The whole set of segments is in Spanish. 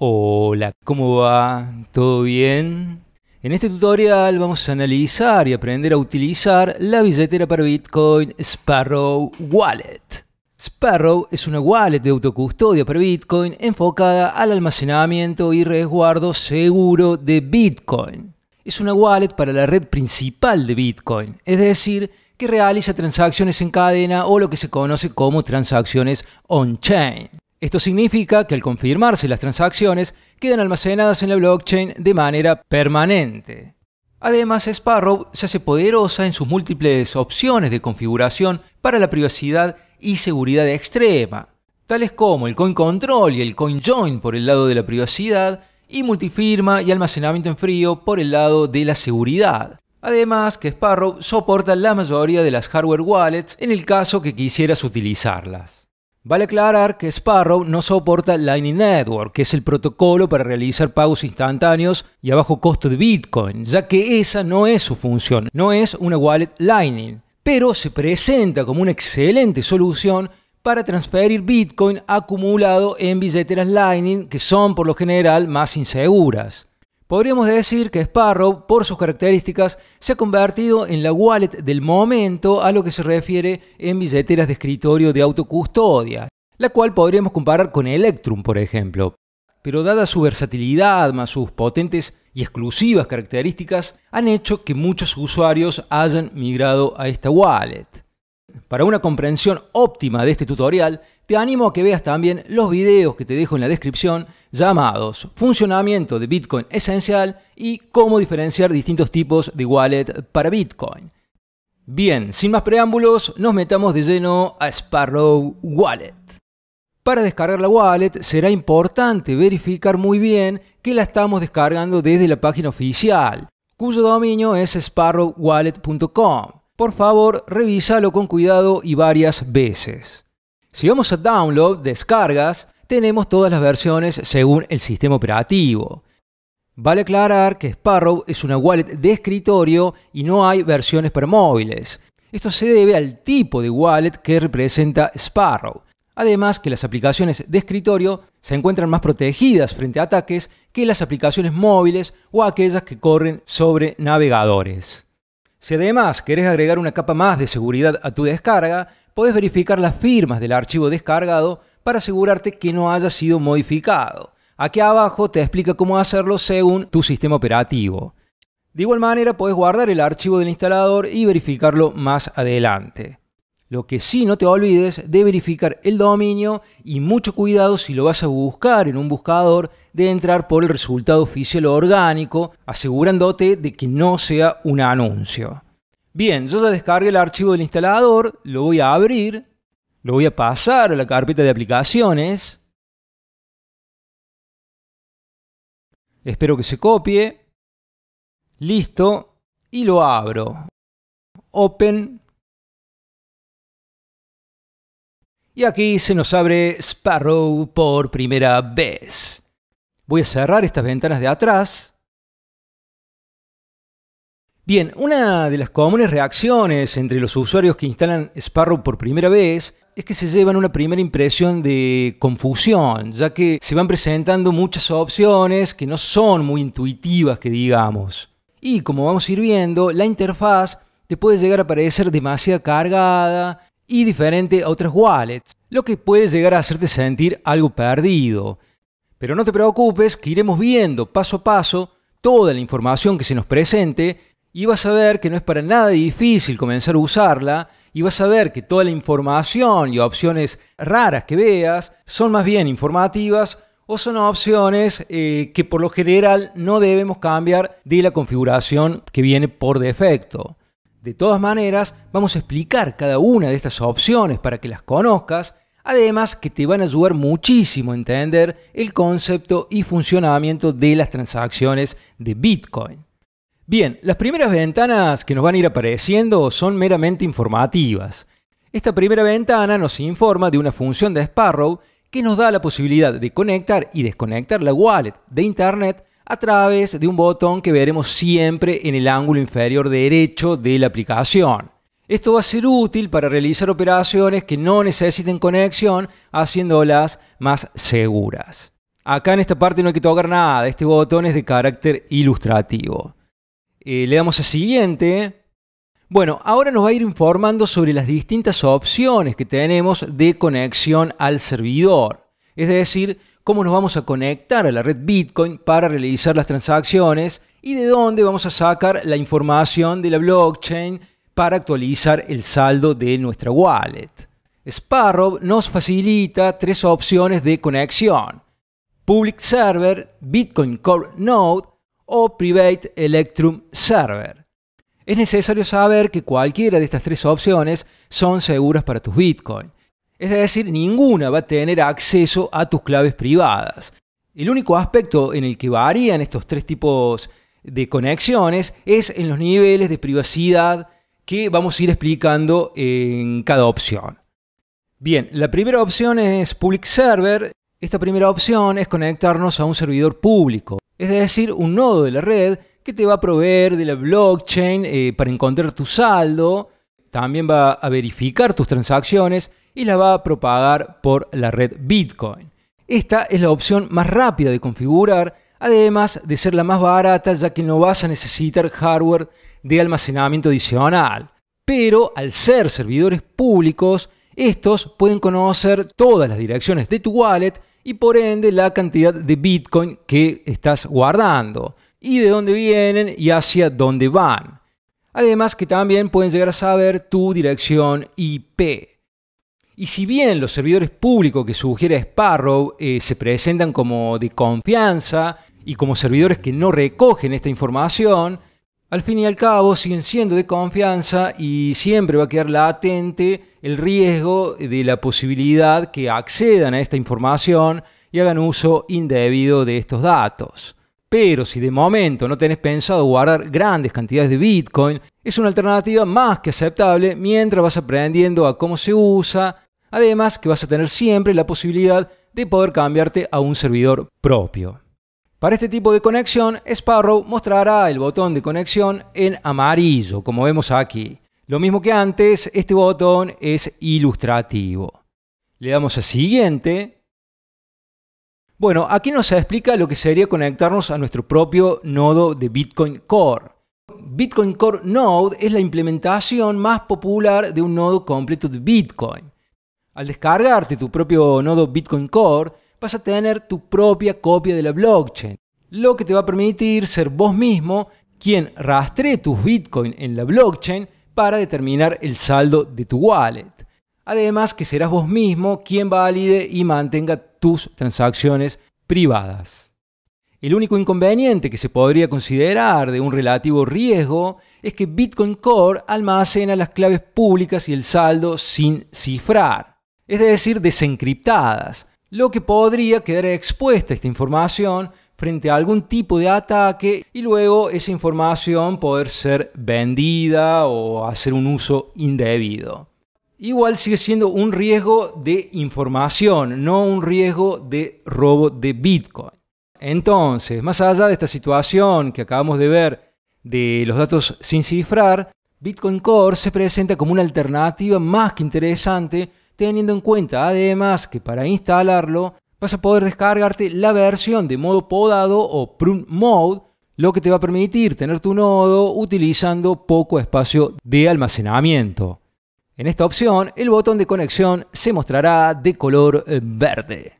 Hola, ¿cómo va? ¿Todo bien? En este tutorial vamos a analizar y aprender a utilizar la billetera para Bitcoin Sparrow Wallet. Sparrow es una wallet de autocustodia para Bitcoin enfocada al almacenamiento y resguardo seguro de Bitcoin. Es una wallet para la red principal de Bitcoin, es decir, que realiza transacciones en cadena o lo que se conoce como transacciones on-chain. Esto significa que al confirmarse las transacciones quedan almacenadas en la blockchain de manera permanente. Además, Sparrow se hace poderosa en sus múltiples opciones de configuración para la privacidad y seguridad extrema, tales como el coin control y el coin join por el lado de la privacidad y multifirma y almacenamiento en frío por el lado de la seguridad. Además que Sparrow soporta la mayoría de las hardware wallets en el caso que quisieras utilizarlas. Vale aclarar que Sparrow no soporta Lightning Network, que es el protocolo para realizar pagos instantáneos y a bajo costo de Bitcoin, ya que esa no es su función, no es una wallet Lightning, pero se presenta como una excelente solución para transferir Bitcoin acumulado en billeteras Lightning que son por lo general más inseguras. Podríamos decir que Sparrow, por sus características, se ha convertido en la wallet del momento a lo que se refiere en billeteras de escritorio de autocustodia, la cual podríamos comparar con Electrum, por ejemplo. Pero dada su versatilidad más sus potentes y exclusivas características, han hecho que muchos usuarios hayan migrado a esta wallet. Para una comprensión óptima de este tutorial, te animo a que veas también los videos que te dejo en la descripción llamados Funcionamiento de Bitcoin Esencial y cómo diferenciar distintos tipos de wallet para Bitcoin. Bien, sin más preámbulos, nos metamos de lleno a Sparrow Wallet. Para descargar la wallet será importante verificar muy bien que la estamos descargando desde la página oficial, cuyo dominio es sparrowwallet.com. Por favor, revísalo con cuidado y varias veces. Si vamos a Download, Descargas, tenemos todas las versiones según el sistema operativo. Vale aclarar que Sparrow es una wallet de escritorio y no hay versiones para móviles. Esto se debe al tipo de wallet que representa Sparrow. Además que las aplicaciones de escritorio se encuentran más protegidas frente a ataques que las aplicaciones móviles o aquellas que corren sobre navegadores. Si además querés agregar una capa más de seguridad a tu descarga, puedes verificar las firmas del archivo descargado para asegurarte que no haya sido modificado. Aquí abajo te explica cómo hacerlo según tu sistema operativo. De igual manera puedes guardar el archivo del instalador y verificarlo más adelante. Lo que sí no te olvides de verificar el dominio y mucho cuidado si lo vas a buscar en un buscador de entrar por el resultado oficial orgánico, asegurándote de que no sea un anuncio. Bien, yo ya descargué el archivo del instalador, lo voy a abrir, lo voy a pasar a la carpeta de aplicaciones. Espero que se copie. Listo. Y lo abro. Open Y aquí se nos abre Sparrow por primera vez. Voy a cerrar estas ventanas de atrás. Bien, una de las comunes reacciones entre los usuarios que instalan Sparrow por primera vez es que se llevan una primera impresión de confusión, ya que se van presentando muchas opciones que no son muy intuitivas, que digamos. Y como vamos a ir viendo, la interfaz te puede llegar a parecer demasiado cargada, y diferente a otras wallets, lo que puede llegar a hacerte sentir algo perdido. Pero no te preocupes que iremos viendo paso a paso toda la información que se nos presente y vas a ver que no es para nada difícil comenzar a usarla y vas a ver que toda la información y opciones raras que veas son más bien informativas o son opciones eh, que por lo general no debemos cambiar de la configuración que viene por defecto. De todas maneras, vamos a explicar cada una de estas opciones para que las conozcas, además que te van a ayudar muchísimo a entender el concepto y funcionamiento de las transacciones de Bitcoin. Bien, las primeras ventanas que nos van a ir apareciendo son meramente informativas. Esta primera ventana nos informa de una función de Sparrow que nos da la posibilidad de conectar y desconectar la wallet de Internet a través de un botón que veremos siempre en el ángulo inferior derecho de la aplicación. Esto va a ser útil para realizar operaciones que no necesiten conexión, haciéndolas más seguras. Acá en esta parte no hay que tocar nada, este botón es de carácter ilustrativo. Eh, le damos a siguiente. Bueno, ahora nos va a ir informando sobre las distintas opciones que tenemos de conexión al servidor. Es decir, cómo nos vamos a conectar a la red Bitcoin para realizar las transacciones y de dónde vamos a sacar la información de la blockchain para actualizar el saldo de nuestra wallet. Sparrow nos facilita tres opciones de conexión. Public Server, Bitcoin Core Node o Private Electrum Server. Es necesario saber que cualquiera de estas tres opciones son seguras para tus Bitcoin. Es decir, ninguna va a tener acceso a tus claves privadas. El único aspecto en el que varían estos tres tipos de conexiones es en los niveles de privacidad que vamos a ir explicando en cada opción. Bien, la primera opción es Public Server. Esta primera opción es conectarnos a un servidor público, es decir, un nodo de la red que te va a proveer de la blockchain eh, para encontrar tu saldo, también va a verificar tus transacciones y la va a propagar por la red Bitcoin. Esta es la opción más rápida de configurar, además de ser la más barata ya que no vas a necesitar hardware de almacenamiento adicional. Pero al ser servidores públicos, estos pueden conocer todas las direcciones de tu wallet y por ende la cantidad de Bitcoin que estás guardando y de dónde vienen y hacia dónde van. Además que también pueden llegar a saber tu dirección IP. Y si bien los servidores públicos que sugiere Sparrow eh, se presentan como de confianza y como servidores que no recogen esta información, al fin y al cabo siguen siendo de confianza y siempre va a quedar latente el riesgo de la posibilidad que accedan a esta información y hagan uso indebido de estos datos. Pero si de momento no tenés pensado guardar grandes cantidades de Bitcoin, es una alternativa más que aceptable mientras vas aprendiendo a cómo se usa, además que vas a tener siempre la posibilidad de poder cambiarte a un servidor propio. Para este tipo de conexión, Sparrow mostrará el botón de conexión en amarillo, como vemos aquí. Lo mismo que antes, este botón es ilustrativo. Le damos a siguiente. Bueno, aquí nos explica lo que sería conectarnos a nuestro propio nodo de Bitcoin Core. Bitcoin Core Node es la implementación más popular de un nodo completo de Bitcoin. Al descargarte tu propio nodo Bitcoin Core, vas a tener tu propia copia de la blockchain, lo que te va a permitir ser vos mismo quien rastree tus bitcoins en la blockchain para determinar el saldo de tu wallet. Además que serás vos mismo quien valide y mantenga tus transacciones privadas. El único inconveniente que se podría considerar de un relativo riesgo es que Bitcoin Core almacena las claves públicas y el saldo sin cifrar, es decir, desencriptadas, lo que podría quedar expuesta esta información frente a algún tipo de ataque y luego esa información poder ser vendida o hacer un uso indebido. Igual sigue siendo un riesgo de información, no un riesgo de robo de Bitcoin. Entonces, más allá de esta situación que acabamos de ver de los datos sin cifrar, Bitcoin Core se presenta como una alternativa más que interesante teniendo en cuenta además que para instalarlo vas a poder descargarte la versión de modo podado o prune mode, lo que te va a permitir tener tu nodo utilizando poco espacio de almacenamiento. En esta opción, el botón de conexión se mostrará de color eh, verde.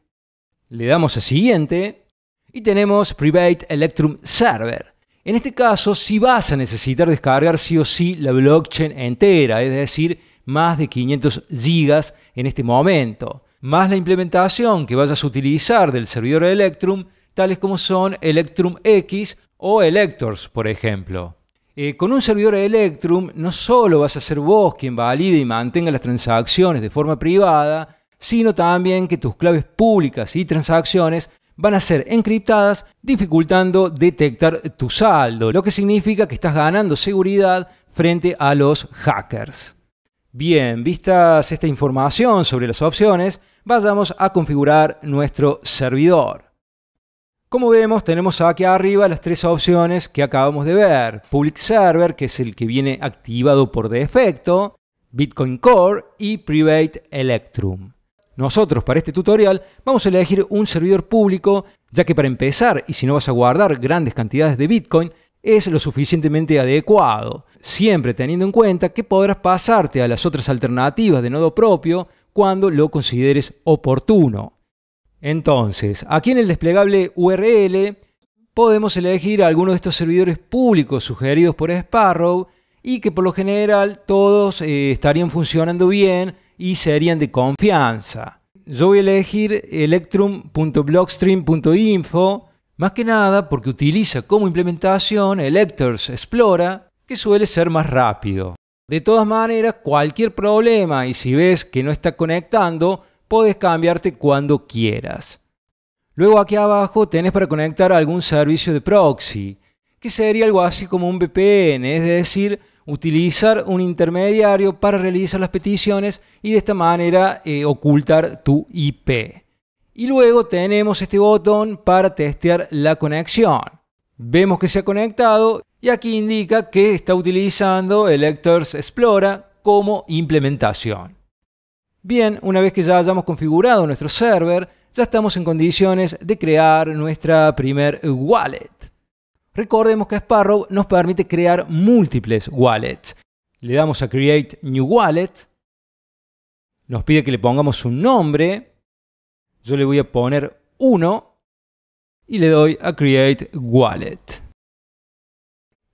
Le damos a siguiente y tenemos Private Electrum Server. En este caso, si vas a necesitar descargar sí o sí la blockchain entera, es decir, más de 500 gigas en este momento, más la implementación que vayas a utilizar del servidor Electrum, tales como son Electrum X o Electors, por ejemplo. Eh, con un servidor Electrum no solo vas a ser vos quien valide y mantenga las transacciones de forma privada, sino también que tus claves públicas y transacciones van a ser encriptadas, dificultando detectar tu saldo, lo que significa que estás ganando seguridad frente a los hackers. Bien, vistas esta información sobre las opciones, vayamos a configurar nuestro servidor. Como vemos, tenemos aquí arriba las tres opciones que acabamos de ver. Public Server, que es el que viene activado por defecto, Bitcoin Core y Private Electrum. Nosotros para este tutorial vamos a elegir un servidor público ya que para empezar, y si no vas a guardar grandes cantidades de Bitcoin, es lo suficientemente adecuado, siempre teniendo en cuenta que podrás pasarte a las otras alternativas de nodo propio cuando lo consideres oportuno. Entonces, aquí en el desplegable URL podemos elegir algunos de estos servidores públicos sugeridos por Sparrow y que por lo general todos eh, estarían funcionando bien y serían de confianza. Yo voy a elegir electrum.blockstream.info más que nada porque utiliza como implementación Electors Explora, que suele ser más rápido. De todas maneras, cualquier problema y si ves que no está conectando, puedes cambiarte cuando quieras. Luego aquí abajo tenés para conectar algún servicio de proxy, que sería algo así como un VPN, es decir, utilizar un intermediario para realizar las peticiones y de esta manera eh, ocultar tu IP. Y luego tenemos este botón para testear la conexión. Vemos que se ha conectado y aquí indica que está utilizando Electors Explora como implementación. Bien, una vez que ya hayamos configurado nuestro server, ya estamos en condiciones de crear nuestra primer wallet. Recordemos que Sparrow nos permite crear múltiples wallets. Le damos a Create New Wallet, nos pide que le pongamos un nombre, yo le voy a poner 1 y le doy a Create Wallet.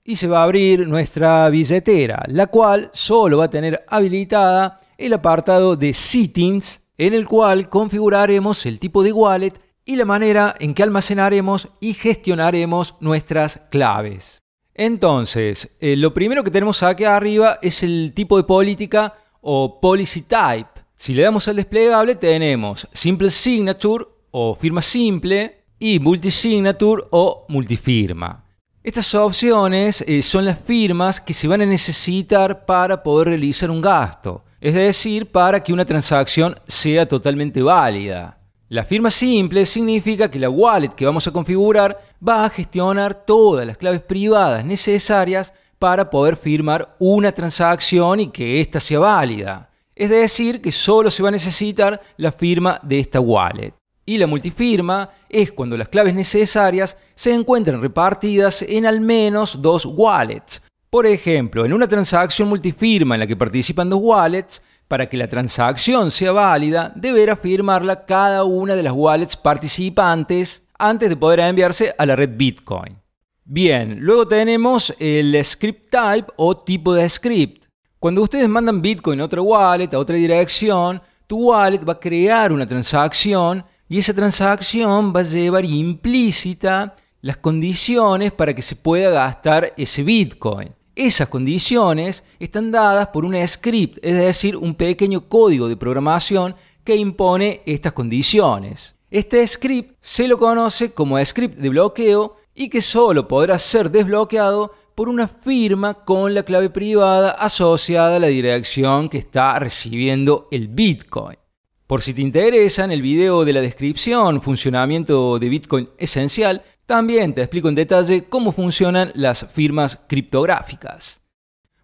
Y se va a abrir nuestra billetera, la cual solo va a tener habilitada el apartado de Settings, en el cual configuraremos el tipo de wallet y la manera en que almacenaremos y gestionaremos nuestras claves. Entonces, eh, lo primero que tenemos aquí arriba es el tipo de política o policy type. Si le damos al desplegable tenemos Simple Signature o firma simple y Multisignature o multifirma. Estas opciones eh, son las firmas que se van a necesitar para poder realizar un gasto, es decir, para que una transacción sea totalmente válida. La firma simple significa que la wallet que vamos a configurar va a gestionar todas las claves privadas necesarias para poder firmar una transacción y que ésta sea válida. Es decir, que solo se va a necesitar la firma de esta wallet. Y la multifirma es cuando las claves necesarias se encuentran repartidas en al menos dos wallets. Por ejemplo, en una transacción multifirma en la que participan dos wallets, para que la transacción sea válida, deberá firmarla cada una de las wallets participantes antes de poder enviarse a la red Bitcoin. Bien, luego tenemos el script type o tipo de script. Cuando ustedes mandan Bitcoin a otra wallet, a otra dirección, tu wallet va a crear una transacción y esa transacción va a llevar implícita las condiciones para que se pueda gastar ese Bitcoin. Esas condiciones están dadas por un script, es decir, un pequeño código de programación que impone estas condiciones. Este script se lo conoce como script de bloqueo y que solo podrá ser desbloqueado por una firma con la clave privada asociada a la dirección que está recibiendo el Bitcoin. Por si te interesa, en el video de la descripción Funcionamiento de Bitcoin Esencial, también te explico en detalle cómo funcionan las firmas criptográficas.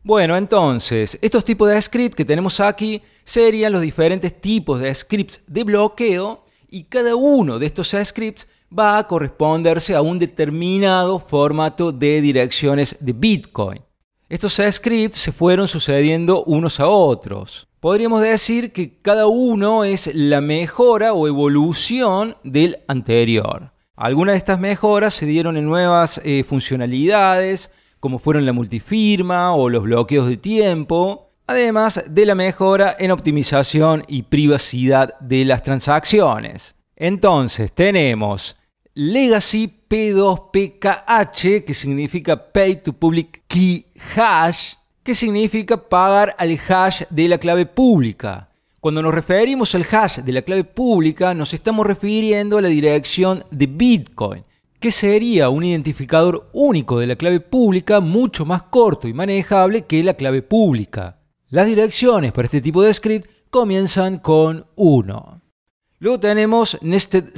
Bueno, entonces, estos tipos de scripts que tenemos aquí serían los diferentes tipos de scripts de bloqueo y cada uno de estos scripts va a corresponderse a un determinado formato de direcciones de Bitcoin. Estos scripts se fueron sucediendo unos a otros. Podríamos decir que cada uno es la mejora o evolución del anterior. Algunas de estas mejoras se dieron en nuevas eh, funcionalidades, como fueron la multifirma o los bloqueos de tiempo, además de la mejora en optimización y privacidad de las transacciones. Entonces tenemos Legacy P2PKH, que significa Pay to Public Key Hash, que significa pagar al hash de la clave pública. Cuando nos referimos al hash de la clave pública, nos estamos refiriendo a la dirección de Bitcoin, que sería un identificador único de la clave pública mucho más corto y manejable que la clave pública. Las direcciones para este tipo de script comienzan con 1. Luego tenemos Nested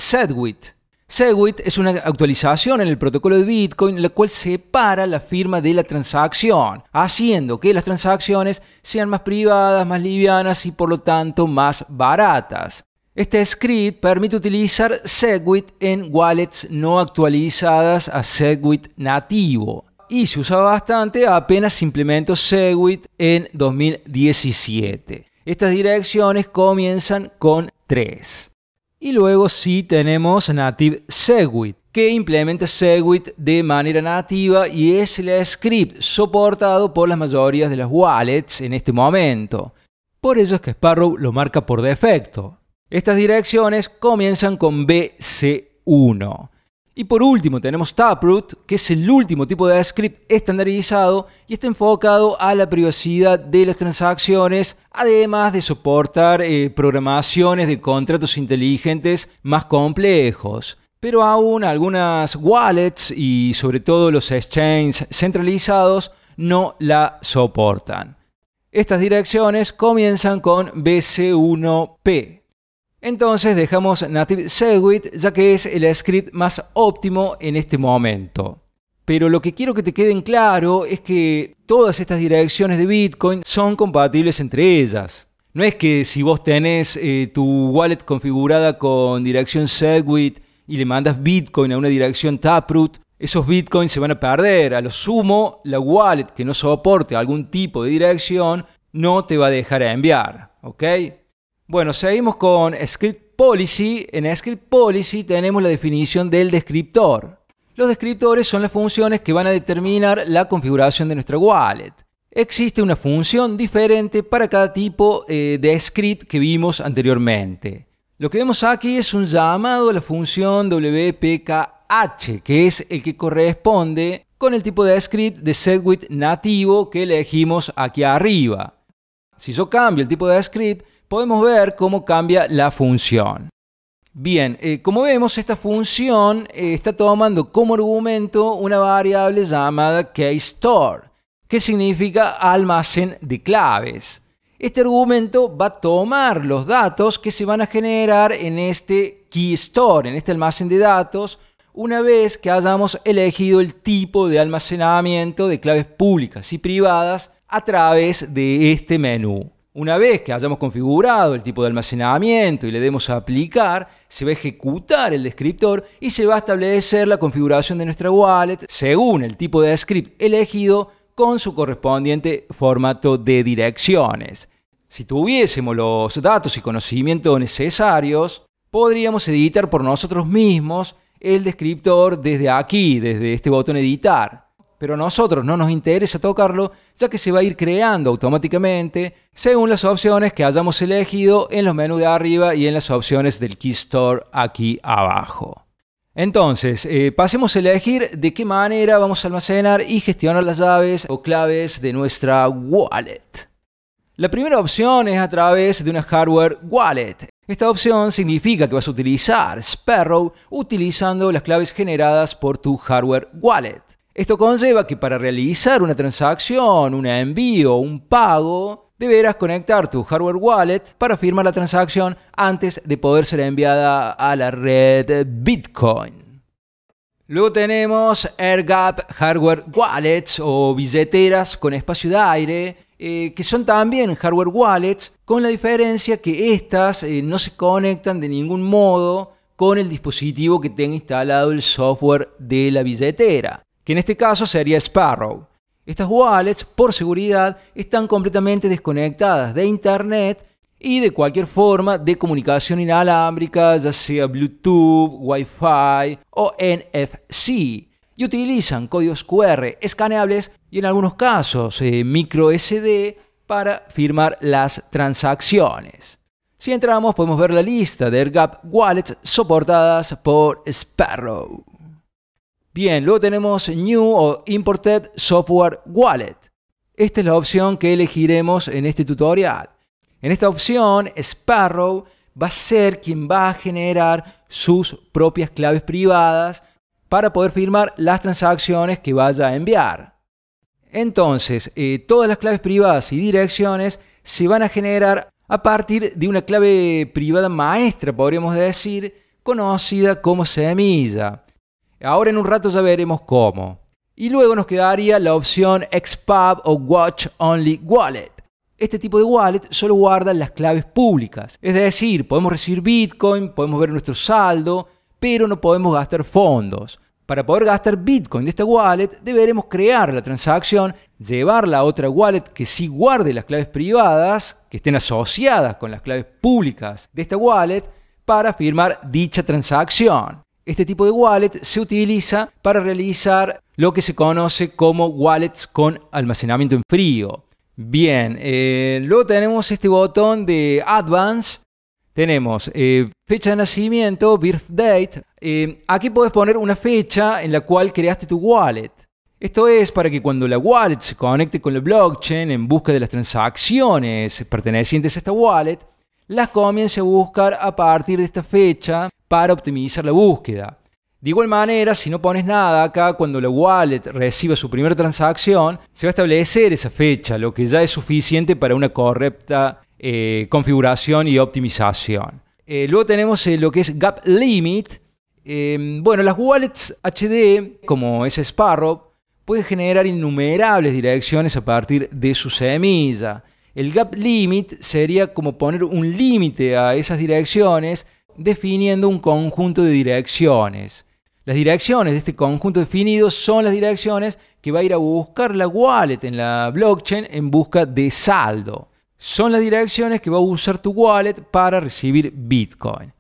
Segwit es una actualización en el protocolo de Bitcoin la cual separa la firma de la transacción, haciendo que las transacciones sean más privadas, más livianas y por lo tanto más baratas. Este script permite utilizar Segwit en wallets no actualizadas a Segwit nativo y se usa bastante apenas implementó Segwit en 2017. Estas direcciones comienzan con 3. Y luego sí tenemos Native Segwit, que implementa Segwit de manera nativa y es el script soportado por las mayorías de las wallets en este momento. Por eso es que Sparrow lo marca por defecto. Estas direcciones comienzan con BC1. Y por último tenemos Taproot, que es el último tipo de script estandarizado y está enfocado a la privacidad de las transacciones, además de soportar eh, programaciones de contratos inteligentes más complejos. Pero aún algunas wallets y sobre todo los exchanges centralizados no la soportan. Estas direcciones comienzan con BC1P. Entonces dejamos Native Segwit ya que es el script más óptimo en este momento. Pero lo que quiero que te quede claro es que todas estas direcciones de Bitcoin son compatibles entre ellas. No es que si vos tenés eh, tu wallet configurada con dirección Segwit y le mandas Bitcoin a una dirección Taproot, esos Bitcoins se van a perder. A lo sumo, la wallet que no soporte algún tipo de dirección no te va a dejar enviar. ¿Ok? Bueno, seguimos con Script Policy. En Script Policy tenemos la definición del descriptor. Los descriptores son las funciones que van a determinar la configuración de nuestra wallet. Existe una función diferente para cada tipo eh, de script que vimos anteriormente. Lo que vemos aquí es un llamado a la función WPKH, que es el que corresponde con el tipo de script de SegWit nativo que elegimos aquí arriba. Si yo cambio el tipo de script, podemos ver cómo cambia la función. Bien, eh, como vemos, esta función eh, está tomando como argumento una variable llamada keystore, que significa almacén de claves. Este argumento va a tomar los datos que se van a generar en este keystore, en este almacén de datos, una vez que hayamos elegido el tipo de almacenamiento de claves públicas y privadas a través de este menú. Una vez que hayamos configurado el tipo de almacenamiento y le demos a aplicar, se va a ejecutar el descriptor y se va a establecer la configuración de nuestra wallet según el tipo de script elegido con su correspondiente formato de direcciones. Si tuviésemos los datos y conocimientos necesarios, podríamos editar por nosotros mismos el descriptor desde aquí, desde este botón editar pero a nosotros no nos interesa tocarlo ya que se va a ir creando automáticamente según las opciones que hayamos elegido en los menús de arriba y en las opciones del Key Store aquí abajo. Entonces, eh, pasemos a elegir de qué manera vamos a almacenar y gestionar las llaves o claves de nuestra wallet. La primera opción es a través de una hardware wallet. Esta opción significa que vas a utilizar Sparrow utilizando las claves generadas por tu hardware wallet. Esto conlleva que para realizar una transacción, un envío, un pago, deberás conectar tu hardware wallet para firmar la transacción antes de poder ser enviada a la red Bitcoin. Luego tenemos AirGap Hardware Wallets o billeteras con espacio de aire, eh, que son también hardware wallets, con la diferencia que estas eh, no se conectan de ningún modo con el dispositivo que tenga instalado el software de la billetera que en este caso sería Sparrow. Estas wallets, por seguridad, están completamente desconectadas de Internet y de cualquier forma de comunicación inalámbrica, ya sea Bluetooth, Wi-Fi o NFC, y utilizan códigos QR escaneables y en algunos casos eh, micro SD para firmar las transacciones. Si entramos podemos ver la lista de AirGap Wallets soportadas por Sparrow. Bien, luego tenemos New o Imported Software Wallet. Esta es la opción que elegiremos en este tutorial. En esta opción, Sparrow va a ser quien va a generar sus propias claves privadas para poder firmar las transacciones que vaya a enviar. Entonces, eh, todas las claves privadas y direcciones se van a generar a partir de una clave privada maestra, podríamos decir, conocida como semilla. Ahora en un rato ya veremos cómo. Y luego nos quedaría la opción XPub o Watch Only Wallet. este tipo de wallet solo guarda las claves públicas. Es decir, podemos recibir Bitcoin, podemos ver nuestro saldo, pero no podemos gastar fondos. Para poder gastar Bitcoin de esta wallet, deberemos crear la transacción, llevarla a otra wallet que sí guarde las claves privadas, que estén asociadas con las claves públicas de esta wallet, para firmar dicha transacción. Este tipo de wallet se utiliza para realizar lo que se conoce como wallets con almacenamiento en frío. Bien, eh, luego tenemos este botón de Advance. Tenemos eh, fecha de nacimiento, birth date. Eh, aquí puedes poner una fecha en la cual creaste tu wallet. Esto es para que cuando la wallet se conecte con la blockchain en busca de las transacciones pertenecientes a esta wallet, las comience a buscar a partir de esta fecha para optimizar la búsqueda. De igual manera, si no pones nada acá, cuando la wallet reciba su primera transacción, se va a establecer esa fecha, lo que ya es suficiente para una correcta eh, configuración y optimización. Eh, luego tenemos eh, lo que es Gap Limit. bueno, las wallets HD, como es Sparrow, pueden generar innumerables direcciones a partir de su semilla. El Gap Limit sería como poner un límite a esas direcciones definiendo un conjunto de direcciones. Las direcciones de este conjunto definido son las direcciones que va a ir a buscar la wallet en la blockchain en busca de saldo. Son las direcciones que va a usar tu wallet para recibir Bitcoin.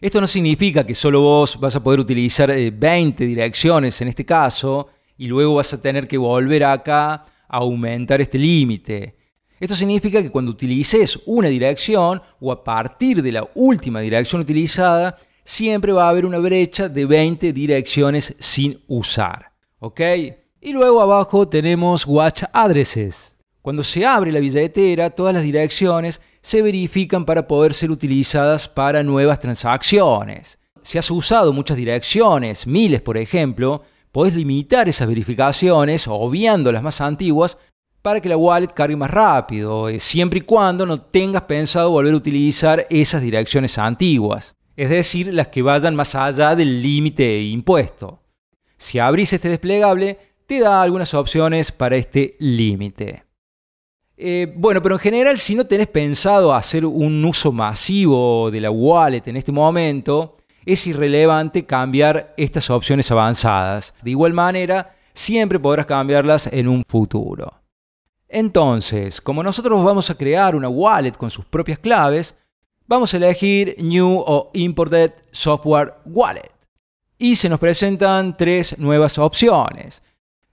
Esto no significa que solo vos vas a poder utilizar 20 eh, direcciones en este caso y luego vas a tener que volver acá a aumentar este límite. Esto significa que cuando utilices una dirección o a partir de la última dirección utilizada, siempre va a haber una brecha de 20 direcciones sin usar. ¿Ok? Y luego abajo tenemos Watch Addresses. Cuando se abre la billetera, todas las direcciones se verifican para poder ser utilizadas para nuevas transacciones. Si has usado muchas direcciones, miles por ejemplo, podés limitar esas verificaciones, obviando las más antiguas, para que la wallet cargue más rápido, eh, siempre y cuando no tengas pensado volver a utilizar esas direcciones antiguas es decir, las que vayan más allá del límite impuesto. Si abrís este desplegable, te da algunas opciones para este límite. Eh, bueno, pero en general, si no tenés pensado hacer un uso masivo de la wallet en este momento, es irrelevante cambiar estas opciones avanzadas. De igual manera, siempre podrás cambiarlas en un futuro. Entonces, como nosotros vamos a crear una wallet con sus propias claves, vamos a elegir New o Imported Software Wallet. Y se nos presentan tres nuevas opciones.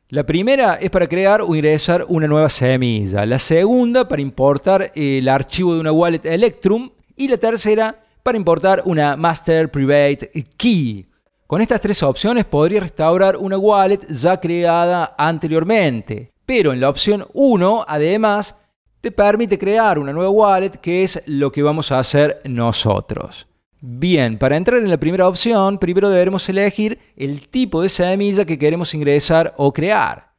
La primera es para crear o ingresar una nueva semilla. La segunda para importar el archivo de una wallet Electrum. Y la tercera para importar una Master Private Key. Con estas tres opciones podría restaurar una wallet ya creada anteriormente. Pero en la opción 1, además, te permite crear una nueva wallet que es lo que vamos a hacer nosotros. Bien, para entrar en la primera opción, primero deberemos elegir el tipo de semilla que queremos ingresar o crear.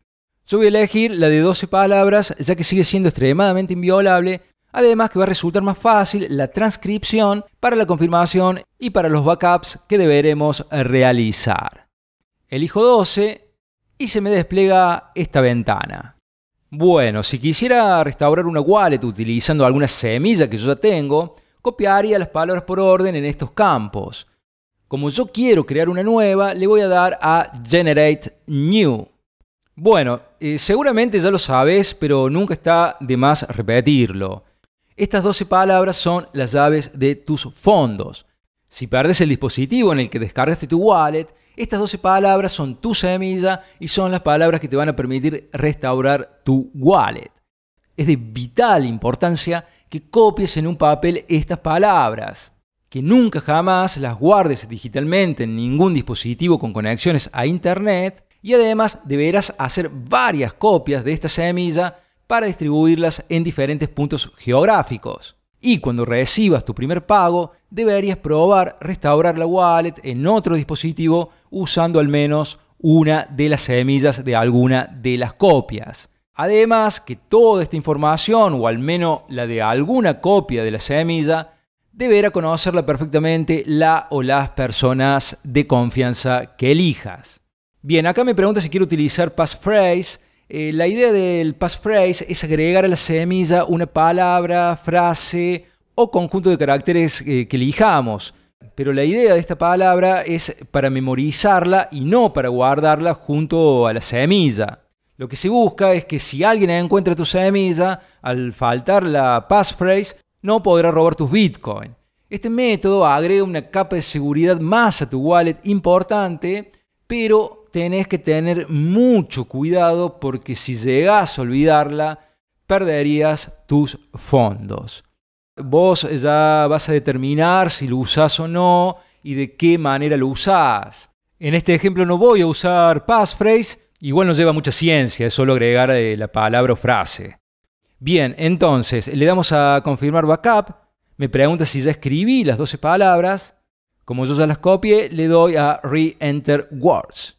Yo voy a elegir la de 12 palabras ya que sigue siendo extremadamente inviolable, además que va a resultar más fácil la transcripción para la confirmación y para los backups que deberemos realizar. Elijo 12 y se me despliega esta ventana. Bueno, si quisiera restaurar una wallet utilizando alguna semilla que yo ya tengo, copiaría las palabras por orden en estos campos. Como yo quiero crear una nueva, le voy a dar a Generate New. Bueno, eh, seguramente ya lo sabes, pero nunca está de más repetirlo. Estas 12 palabras son las llaves de tus fondos. Si perdes el dispositivo en el que descargaste tu wallet, estas 12 palabras son tu semilla y son las palabras que te van a permitir restaurar tu wallet. Es de vital importancia que copies en un papel estas palabras, que nunca jamás las guardes digitalmente en ningún dispositivo con conexiones a Internet y además deberás hacer varias copias de esta semilla para distribuirlas en diferentes puntos geográficos. Y cuando recibas tu primer pago, deberías probar restaurar la wallet en otro dispositivo usando al menos una de las semillas de alguna de las copias. Además que toda esta información, o al menos la de alguna copia de la semilla, deberá conocerla perfectamente la o las personas de confianza que elijas. Bien, acá me pregunta si quiero utilizar passphrase eh, la idea del passphrase es agregar a la semilla una palabra, frase o conjunto de caracteres eh, que elijamos. Pero la idea de esta palabra es para memorizarla y no para guardarla junto a la semilla. Lo que se busca es que si alguien encuentra tu semilla, al faltar la passphrase, no podrá robar tus bitcoins. Este método agrega una capa de seguridad más a tu wallet importante, pero tenés que tener mucho cuidado porque si llegas a olvidarla, perderías tus fondos. Vos ya vas a determinar si lo usás o no y de qué manera lo usás. En este ejemplo no voy a usar passphrase, igual no lleva mucha ciencia, es solo agregar eh, la palabra o frase. Bien, entonces le damos a confirmar backup me pregunta si ya escribí las 12 palabras. Como yo ya las copié, le doy a Re-Enter Words.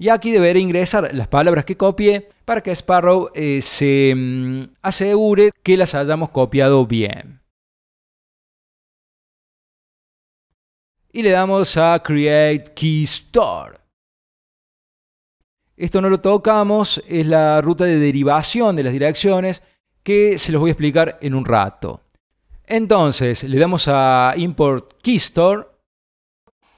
Y aquí deberé ingresar las palabras que copié para que Sparrow eh, se mm, asegure que las hayamos copiado bien. Y le damos a Create Key Store. Esto no lo tocamos, es la ruta de derivación de las direcciones que se los voy a explicar en un rato. Entonces, le damos a Import Keystore.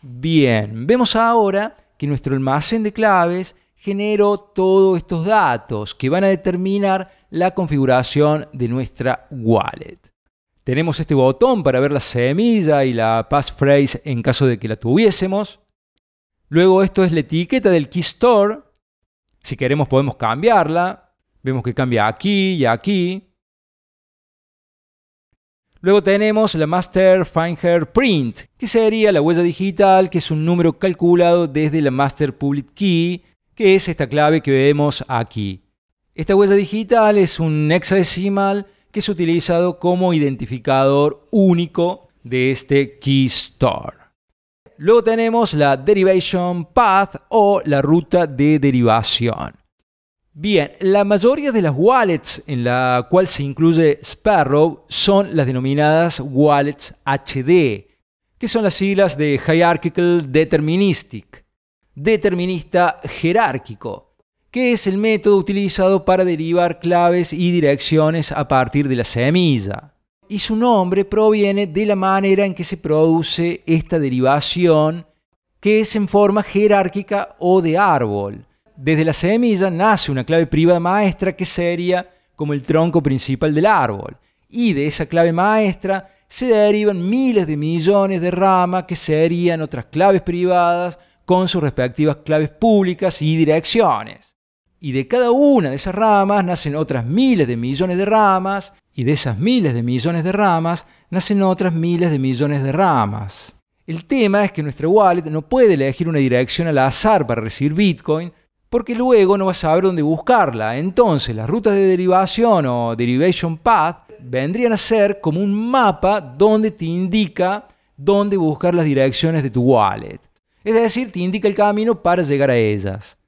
Bien, vemos ahora que nuestro almacén de claves generó todos estos datos que van a determinar la configuración de nuestra wallet. Tenemos este botón para ver la semilla y la passphrase en caso de que la tuviésemos. Luego esto es la etiqueta del Keystore. Si queremos podemos cambiarla. Vemos que cambia aquí y aquí. Luego tenemos la Master Fingerprint, que sería la huella digital, que es un número calculado desde la Master Public Key, que es esta clave que vemos aquí. Esta huella digital es un hexadecimal que es utilizado como identificador único de este Key Store. Luego tenemos la Derivation Path o la ruta de derivación. Bien, la mayoría de las wallets en la cual se incluye Sparrow son las denominadas wallets HD, que son las siglas de Hierarchical Deterministic, determinista jerárquico, que es el método utilizado para derivar claves y direcciones a partir de la semilla. Y su nombre proviene de la manera en que se produce esta derivación, que es en forma jerárquica o de árbol desde la semilla nace una clave privada maestra que sería como el tronco principal del árbol. Y de esa clave maestra se derivan miles de millones de ramas que serían otras claves privadas con sus respectivas claves públicas y direcciones. Y de cada una de esas ramas nacen otras miles de millones de ramas, y de esas miles de millones de ramas nacen otras miles de millones de ramas. El tema es que nuestra wallet no puede elegir una dirección al azar para recibir Bitcoin, porque luego no vas a saber dónde buscarla. Entonces, las rutas de derivación o derivation path vendrían a ser como un mapa donde te indica dónde buscar las direcciones de tu wallet. Es decir, te indica el camino para llegar a ellas.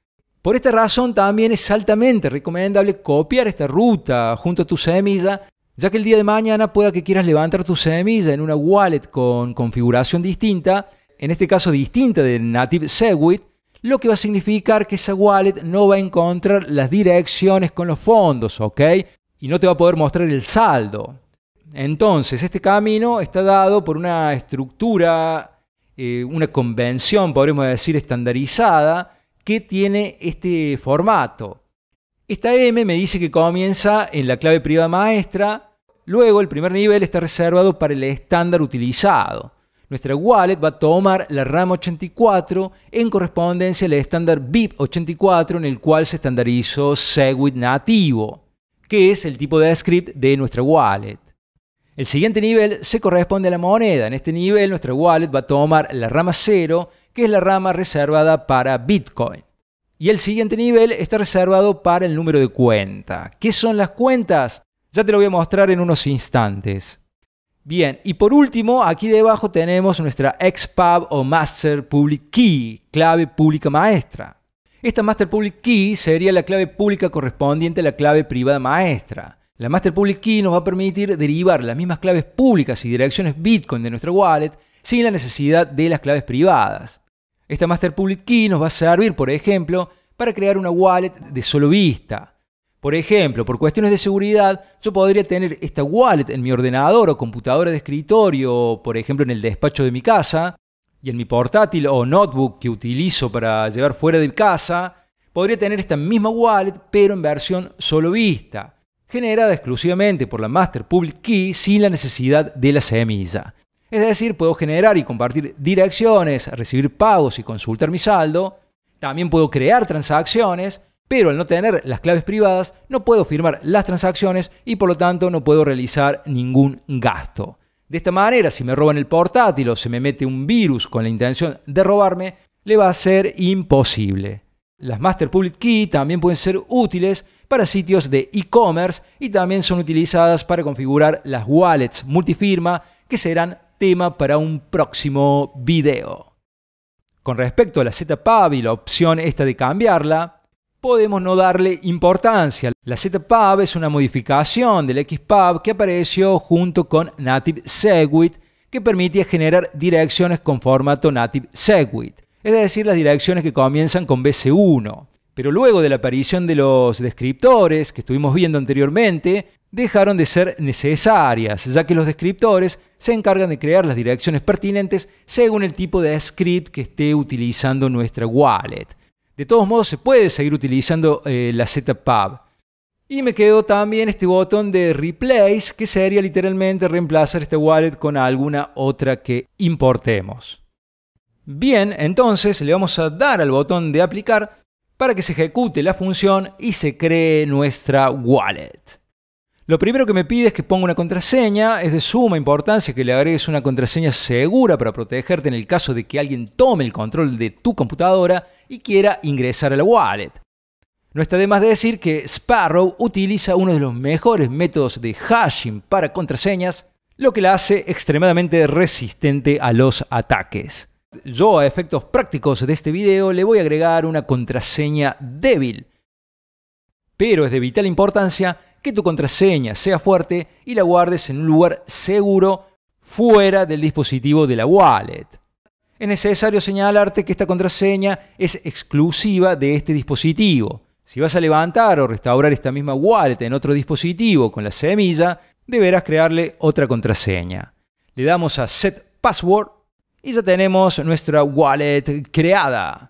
Por esta razón también es altamente recomendable copiar esta ruta junto a tu semilla, ya que el día de mañana pueda que quieras levantar tu semilla en una wallet con configuración distinta, en este caso distinta de Native Segwit, lo que va a significar que esa wallet no va a encontrar las direcciones con los fondos, ¿ok? Y no te va a poder mostrar el saldo. Entonces, este camino está dado por una estructura, eh, una convención, podríamos decir, estandarizada, que tiene este formato. Esta M me dice que comienza en la clave privada maestra, luego el primer nivel está reservado para el estándar utilizado. Nuestra wallet va a tomar la RAM 84 en correspondencia al estándar BIP 84 en el cual se estandarizó Segwit nativo, que es el tipo de script de nuestra wallet. El siguiente nivel se corresponde a la moneda. En este nivel nuestra wallet va a tomar la rama 0, que es la rama reservada para Bitcoin. Y el siguiente nivel está reservado para el número de cuenta. ¿Qué son las cuentas? Ya te lo voy a mostrar en unos instantes. Bien, y por último, aquí debajo tenemos nuestra XPub o Master Public Key, clave pública maestra. Esta Master Public Key sería la clave pública correspondiente a la clave privada maestra. La Master Public Key nos va a permitir derivar las mismas claves públicas y direcciones Bitcoin de nuestra wallet sin la necesidad de las claves privadas. Esta Master Public Key nos va a servir, por ejemplo, para crear una wallet de solo vista. Por ejemplo, por cuestiones de seguridad, yo podría tener esta wallet en mi ordenador o computadora de escritorio, por ejemplo en el despacho de mi casa, y en mi portátil o notebook que utilizo para llevar fuera de casa, podría tener esta misma wallet pero en versión solo vista, generada exclusivamente por la Master Public Key sin la necesidad de la semilla. Es decir, puedo generar y compartir direcciones, recibir pagos y consultar mi saldo. También puedo crear transacciones pero al no tener las claves privadas no puedo firmar las transacciones y por lo tanto no puedo realizar ningún gasto. De esta manera, si me roban el portátil o se me mete un virus con la intención de robarme, le va a ser imposible. Las Master Public Key también pueden ser útiles para sitios de e-commerce y también son utilizadas para configurar las wallets multifirma que serán tema para un próximo video. Con respecto a la ZPub y la opción esta de cambiarla, podemos no darle importancia. La ZPub es una modificación del XPub que apareció junto con Native Segwit que permitía generar direcciones con formato Native Segwit, es decir, las direcciones que comienzan con BC1. Pero luego de la aparición de los descriptores que estuvimos viendo anteriormente, dejaron de ser necesarias, ya que los descriptores se encargan de crear las direcciones pertinentes según el tipo de script que esté utilizando nuestra wallet. De todos modos, se puede seguir utilizando eh, la ZPub. Y me quedó también este botón de Replace, que sería literalmente reemplazar este wallet con alguna otra que importemos. Bien, entonces le vamos a dar al botón de aplicar para que se ejecute la función y se cree nuestra wallet. Lo primero que me pide es que ponga una contraseña. Es de suma importancia que le agregues una contraseña segura para protegerte en el caso de que alguien tome el control de tu computadora y quiera ingresar a la wallet. No está de más de decir que Sparrow utiliza uno de los mejores métodos de hashing para contraseñas, lo que la hace extremadamente resistente a los ataques. Yo a efectos prácticos de este video le voy a agregar una contraseña débil, pero es de vital importancia que tu contraseña sea fuerte y la guardes en un lugar seguro fuera del dispositivo de la wallet. Es necesario señalarte que esta contraseña es exclusiva de este dispositivo. Si vas a levantar o restaurar esta misma wallet en otro dispositivo con la semilla, deberás crearle otra contraseña. Le damos a Set Password y ya tenemos nuestra wallet creada.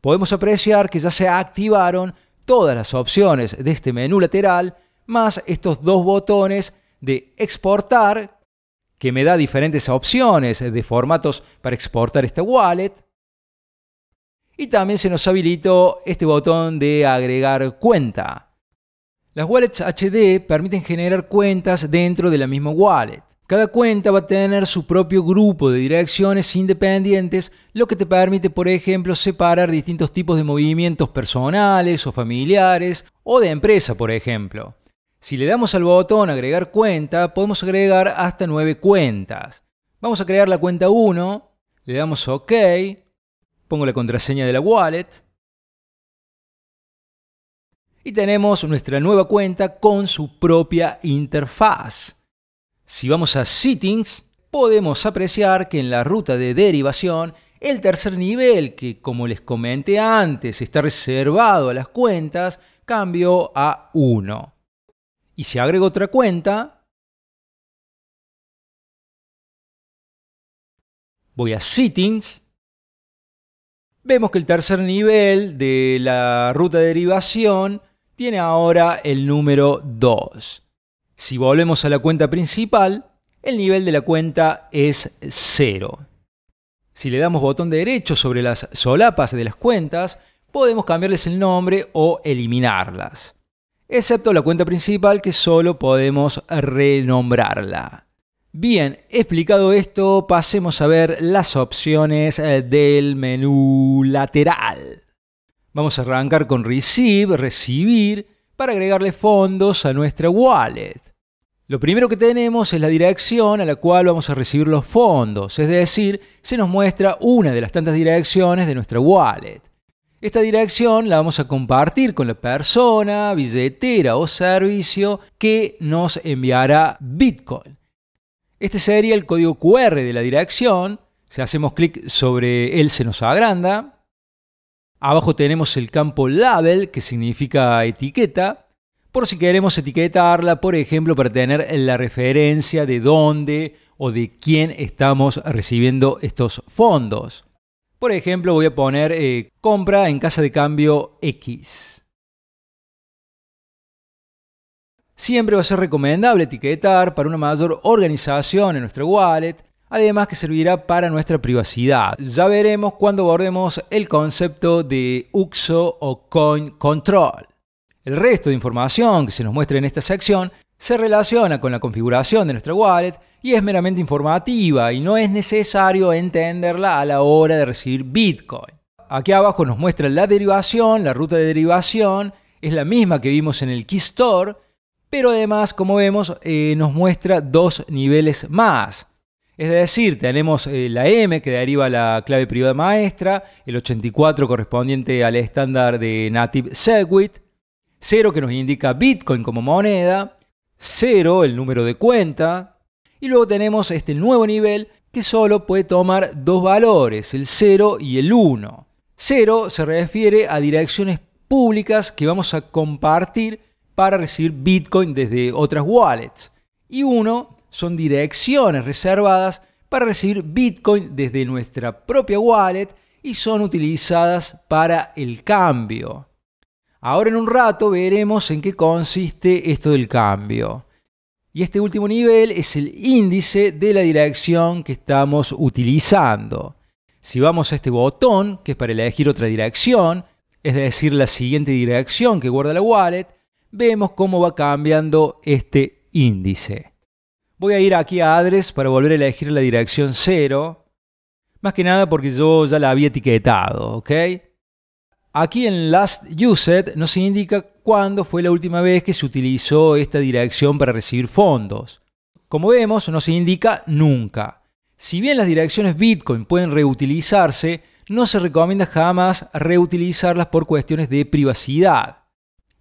Podemos apreciar que ya se activaron todas las opciones de este menú lateral más estos dos botones de exportar, que me da diferentes opciones de formatos para exportar esta wallet. Y también se nos habilitó este botón de agregar cuenta. Las wallets HD permiten generar cuentas dentro de la misma wallet. Cada cuenta va a tener su propio grupo de direcciones independientes, lo que te permite, por ejemplo, separar distintos tipos de movimientos personales o familiares o de empresa, por ejemplo. Si le damos al botón agregar cuenta, podemos agregar hasta 9 cuentas. Vamos a crear la cuenta 1, le damos OK, pongo la contraseña de la wallet y tenemos nuestra nueva cuenta con su propia interfaz. Si vamos a Settings, podemos apreciar que en la ruta de derivación el tercer nivel, que como les comenté antes está reservado a las cuentas, cambió a 1. Y si agrego otra cuenta, voy a Settings, vemos que el tercer nivel de la ruta de derivación tiene ahora el número 2. Si volvemos a la cuenta principal, el nivel de la cuenta es 0. Si le damos botón derecho sobre las solapas de las cuentas, podemos cambiarles el nombre o eliminarlas excepto la cuenta principal que solo podemos renombrarla. Bien, explicado esto, pasemos a ver las opciones eh, del menú lateral. Vamos a arrancar con Receive, recibir, para agregarle fondos a nuestra wallet. Lo primero que tenemos es la dirección a la cual vamos a recibir los fondos, es decir, se nos muestra una de las tantas direcciones de nuestra wallet. Esta dirección la vamos a compartir con la persona, billetera o servicio que nos enviará Bitcoin. Este sería el código QR de la dirección. Si hacemos clic sobre él se nos agranda. Abajo tenemos el campo label, que significa etiqueta. por si queremos etiquetarla, por ejemplo, para tener la referencia de dónde o de quién estamos recibiendo estos fondos. Por ejemplo, voy a poner eh, compra en casa de cambio X. Siempre va a ser recomendable etiquetar para una mayor organización en nuestra wallet, además que servirá para nuestra privacidad. Ya veremos cuando abordemos el concepto de UXO o Coin Control. El resto de información que se nos muestra en esta sección se relaciona con la configuración de nuestra wallet y es meramente informativa y no es necesario entenderla a la hora de recibir Bitcoin. Aquí abajo nos muestra la derivación, la ruta de derivación, es la misma que vimos en el Keystore, pero además, como vemos, eh, nos muestra dos niveles más. Es decir, tenemos eh, la M que deriva la clave privada maestra, el 84 correspondiente al estándar de Native Segwit, 0 que nos indica Bitcoin como moneda, 0 el número de cuenta, y luego tenemos este nuevo nivel que solo puede tomar dos valores, el 0 y el 1. 0 se refiere a direcciones públicas que vamos a compartir para recibir Bitcoin desde otras wallets. Y 1 son direcciones reservadas para recibir Bitcoin desde nuestra propia wallet y son utilizadas para el cambio. Ahora en un rato veremos en qué consiste esto del cambio. Y este último nivel es el índice de la dirección que estamos utilizando. Si vamos a este botón, que es para elegir otra dirección, es decir, la siguiente dirección que guarda la wallet, vemos cómo va cambiando este índice. Voy a ir aquí a address para volver a elegir la dirección 0, más que nada porque yo ya la había etiquetado, ¿ok? Aquí en Last Used nos indica cuándo fue la última vez que se utilizó esta dirección para recibir fondos. Como vemos, no se indica nunca. Si bien las direcciones Bitcoin pueden reutilizarse, no se recomienda jamás reutilizarlas por cuestiones de privacidad.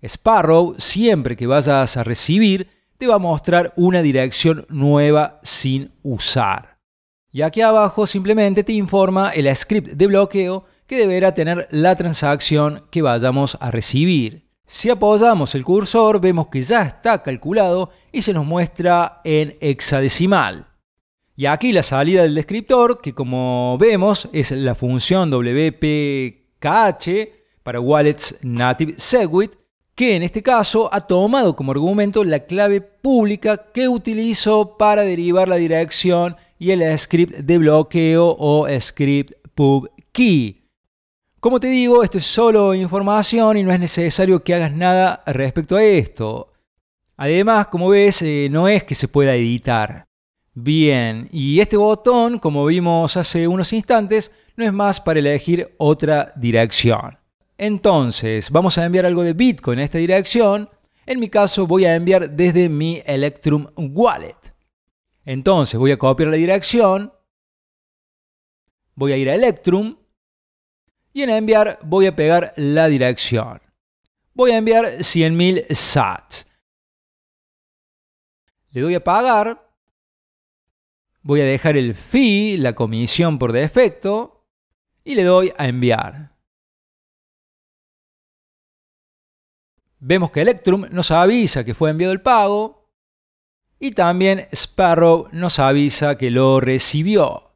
Sparrow, siempre que vayas a recibir, te va a mostrar una dirección nueva sin usar. Y aquí abajo simplemente te informa el script de bloqueo que deberá tener la transacción que vayamos a recibir. Si apoyamos el cursor vemos que ya está calculado y se nos muestra en hexadecimal. Y aquí la salida del descriptor, que como vemos es la función WPKH para Wallets Native Segwit, que en este caso ha tomado como argumento la clave pública que utilizo para derivar la dirección y el script de bloqueo o script pub key. Como te digo, esto es solo información y no es necesario que hagas nada respecto a esto. Además, como ves, eh, no es que se pueda editar. Bien, y este botón, como vimos hace unos instantes, no es más para elegir otra dirección. Entonces, vamos a enviar algo de Bitcoin a esta dirección. En mi caso, voy a enviar desde mi Electrum Wallet. Entonces, voy a copiar la dirección. Voy a ir a Electrum y en enviar voy a pegar la dirección. Voy a enviar 100.000 sats. Le doy a pagar. Voy a dejar el fee, la comisión por defecto. Y le doy a enviar. Vemos que Electrum nos avisa que fue enviado el pago. Y también Sparrow nos avisa que lo recibió.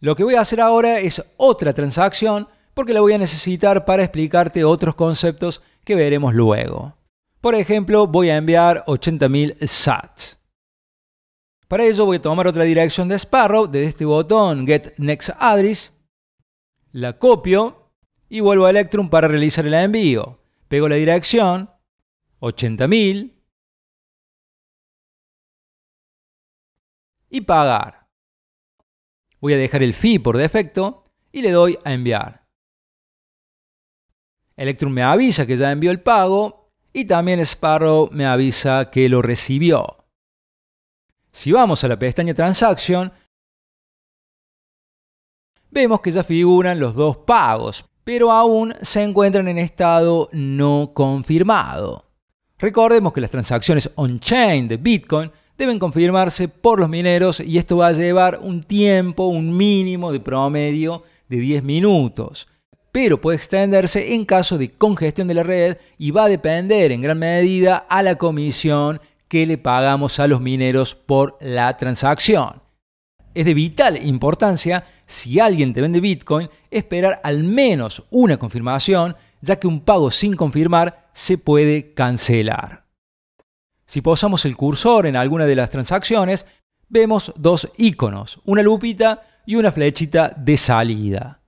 Lo que voy a hacer ahora es otra transacción porque la voy a necesitar para explicarte otros conceptos que veremos luego. Por ejemplo, voy a enviar 80.000 sats. Para ello voy a tomar otra dirección de Sparrow desde este botón Get Next Address, la copio y vuelvo a Electrum para realizar el envío. Pego la dirección 80.000 y pagar. Voy a dejar el fee por defecto y le doy a enviar. Electrum me avisa que ya envió el pago y también Sparrow me avisa que lo recibió. Si vamos a la pestaña Transaction, vemos que ya figuran los dos pagos, pero aún se encuentran en estado no confirmado. Recordemos que las transacciones on-chain de Bitcoin deben confirmarse por los mineros y esto va a llevar un tiempo, un mínimo de promedio de 10 minutos. Pero puede extenderse en caso de congestión de la red y va a depender en gran medida a la comisión que le pagamos a los mineros por la transacción. Es de vital importancia, si alguien te vende Bitcoin, esperar al menos una confirmación, ya que un pago sin confirmar se puede cancelar. Si posamos el cursor en alguna de las transacciones, vemos dos iconos, una lupita y una flechita de salida.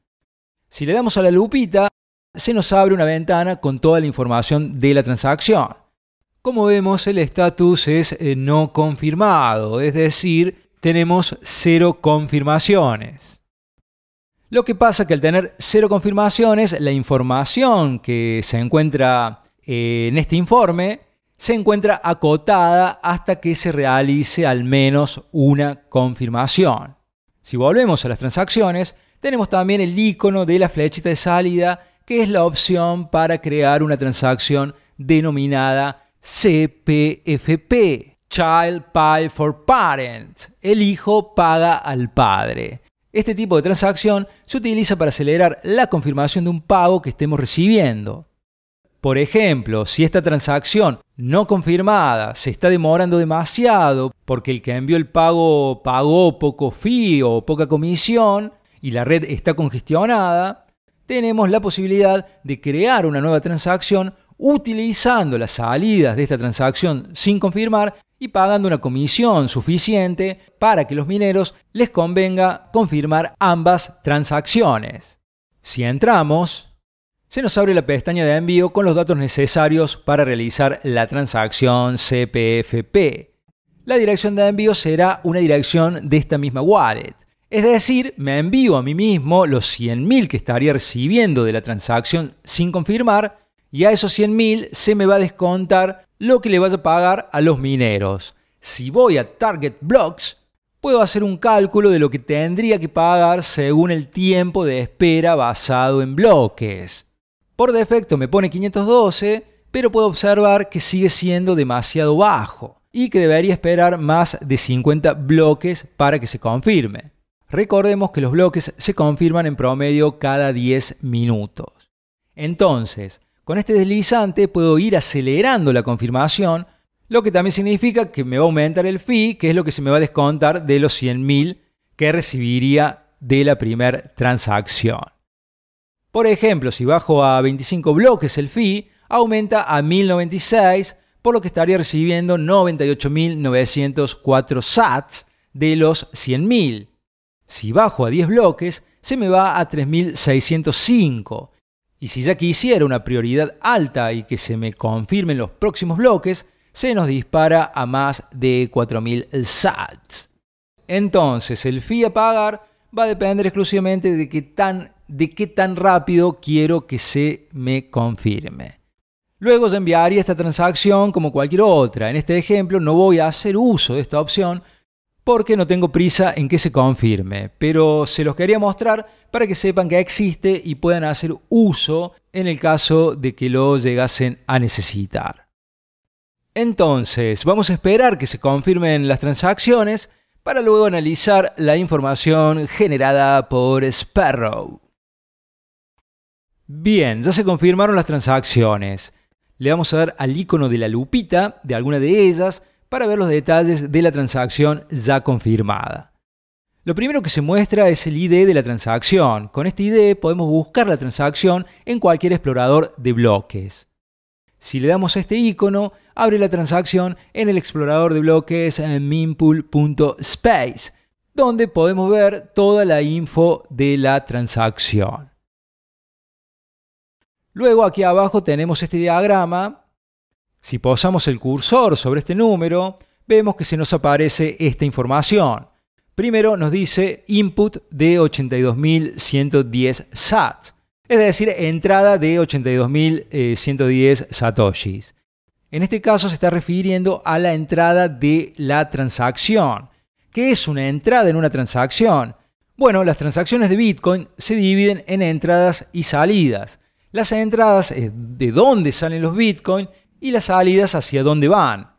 Si le damos a la lupita, se nos abre una ventana con toda la información de la transacción. Como vemos, el estatus es eh, no confirmado, es decir, tenemos cero confirmaciones. Lo que pasa que al tener cero confirmaciones, la información que se encuentra eh, en este informe se encuentra acotada hasta que se realice al menos una confirmación. Si volvemos a las transacciones, tenemos también el icono de la flechita de salida, que es la opción para crear una transacción denominada CPFP, Child Pay for Parent. El hijo paga al padre. Este tipo de transacción se utiliza para acelerar la confirmación de un pago que estemos recibiendo. Por ejemplo, si esta transacción no confirmada se está demorando demasiado porque el que envió el pago pagó poco fee o poca comisión, y la red está congestionada, tenemos la posibilidad de crear una nueva transacción utilizando las salidas de esta transacción sin confirmar y pagando una comisión suficiente para que los mineros les convenga confirmar ambas transacciones. Si entramos, se nos abre la pestaña de envío con los datos necesarios para realizar la transacción CPFP. La dirección de envío será una dirección de esta misma wallet. Es decir, me envío a mí mismo los 100.000 que estaría recibiendo de la transacción sin confirmar y a esos 100.000 se me va a descontar lo que le vaya a pagar a los mineros. Si voy a Target Blocks, puedo hacer un cálculo de lo que tendría que pagar según el tiempo de espera basado en bloques. Por defecto me pone 512, pero puedo observar que sigue siendo demasiado bajo y que debería esperar más de 50 bloques para que se confirme. Recordemos que los bloques se confirman en promedio cada 10 minutos. Entonces, con este deslizante puedo ir acelerando la confirmación, lo que también significa que me va a aumentar el fee, que es lo que se me va a descontar de los 100.000 que recibiría de la primera transacción. Por ejemplo, si bajo a 25 bloques el fee, aumenta a 1096, por lo que estaría recibiendo 98.904 sats de los 100.000. Si bajo a 10 bloques, se me va a 3605. Y si ya quisiera una prioridad alta y que se me confirmen los próximos bloques, se nos dispara a más de 4000 sats. Entonces, el fee a pagar va a depender exclusivamente de qué tan, de qué tan rápido quiero que se me confirme. Luego se enviaría esta transacción como cualquier otra. En este ejemplo no voy a hacer uso de esta opción porque no tengo prisa en que se confirme, pero se los quería mostrar para que sepan que existe y puedan hacer uso en el caso de que lo llegasen a necesitar. Entonces, vamos a esperar que se confirmen las transacciones para luego analizar la información generada por Sparrow. Bien, ya se confirmaron las transacciones. Le vamos a dar al icono de la lupita de alguna de ellas para ver los detalles de la transacción ya confirmada. Lo primero que se muestra es el ID de la transacción. Con este ID podemos buscar la transacción en cualquier explorador de bloques. Si le damos a este icono, abre la transacción en el explorador de bloques minpool.space, donde podemos ver toda la info de la transacción. Luego aquí abajo tenemos este diagrama si posamos el cursor sobre este número, vemos que se nos aparece esta información. Primero nos dice input de 82.110 sats, es decir, entrada de 82.110 satoshis. En este caso se está refiriendo a la entrada de la transacción. ¿Qué es una entrada en una transacción? Bueno, las transacciones de Bitcoin se dividen en entradas y salidas. Las entradas es de dónde salen los Bitcoin y las salidas hacia dónde van.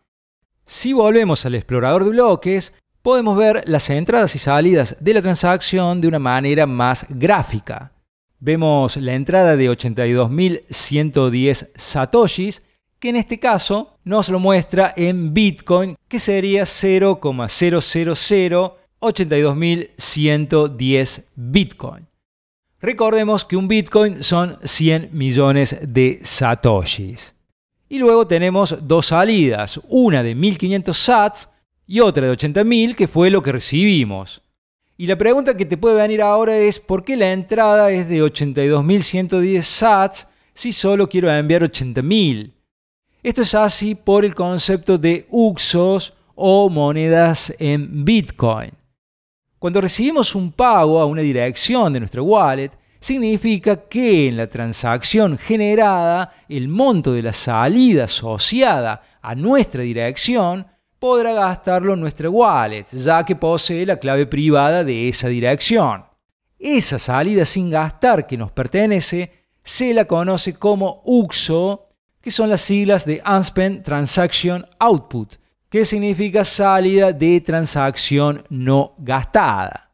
Si volvemos al explorador de bloques, podemos ver las entradas y salidas de la transacción de una manera más gráfica. Vemos la entrada de 82.110 satoshis, que en este caso nos lo muestra en Bitcoin, que sería 0,00082.110 Bitcoin. Recordemos que un Bitcoin son 100 millones de satoshis. Y luego tenemos dos salidas, una de 1500 sats y otra de 80.000, que fue lo que recibimos. Y la pregunta que te puede venir ahora es, ¿por qué la entrada es de 82.110 sats si solo quiero enviar 80.000? Esto es así por el concepto de UXOS o monedas en Bitcoin. Cuando recibimos un pago a una dirección de nuestra wallet, significa que en la transacción generada el monto de la salida asociada a nuestra dirección podrá gastarlo en nuestra wallet, ya que posee la clave privada de esa dirección. Esa salida sin gastar que nos pertenece se la conoce como UXO, que son las siglas de Unspent Transaction Output, que significa salida de transacción no gastada.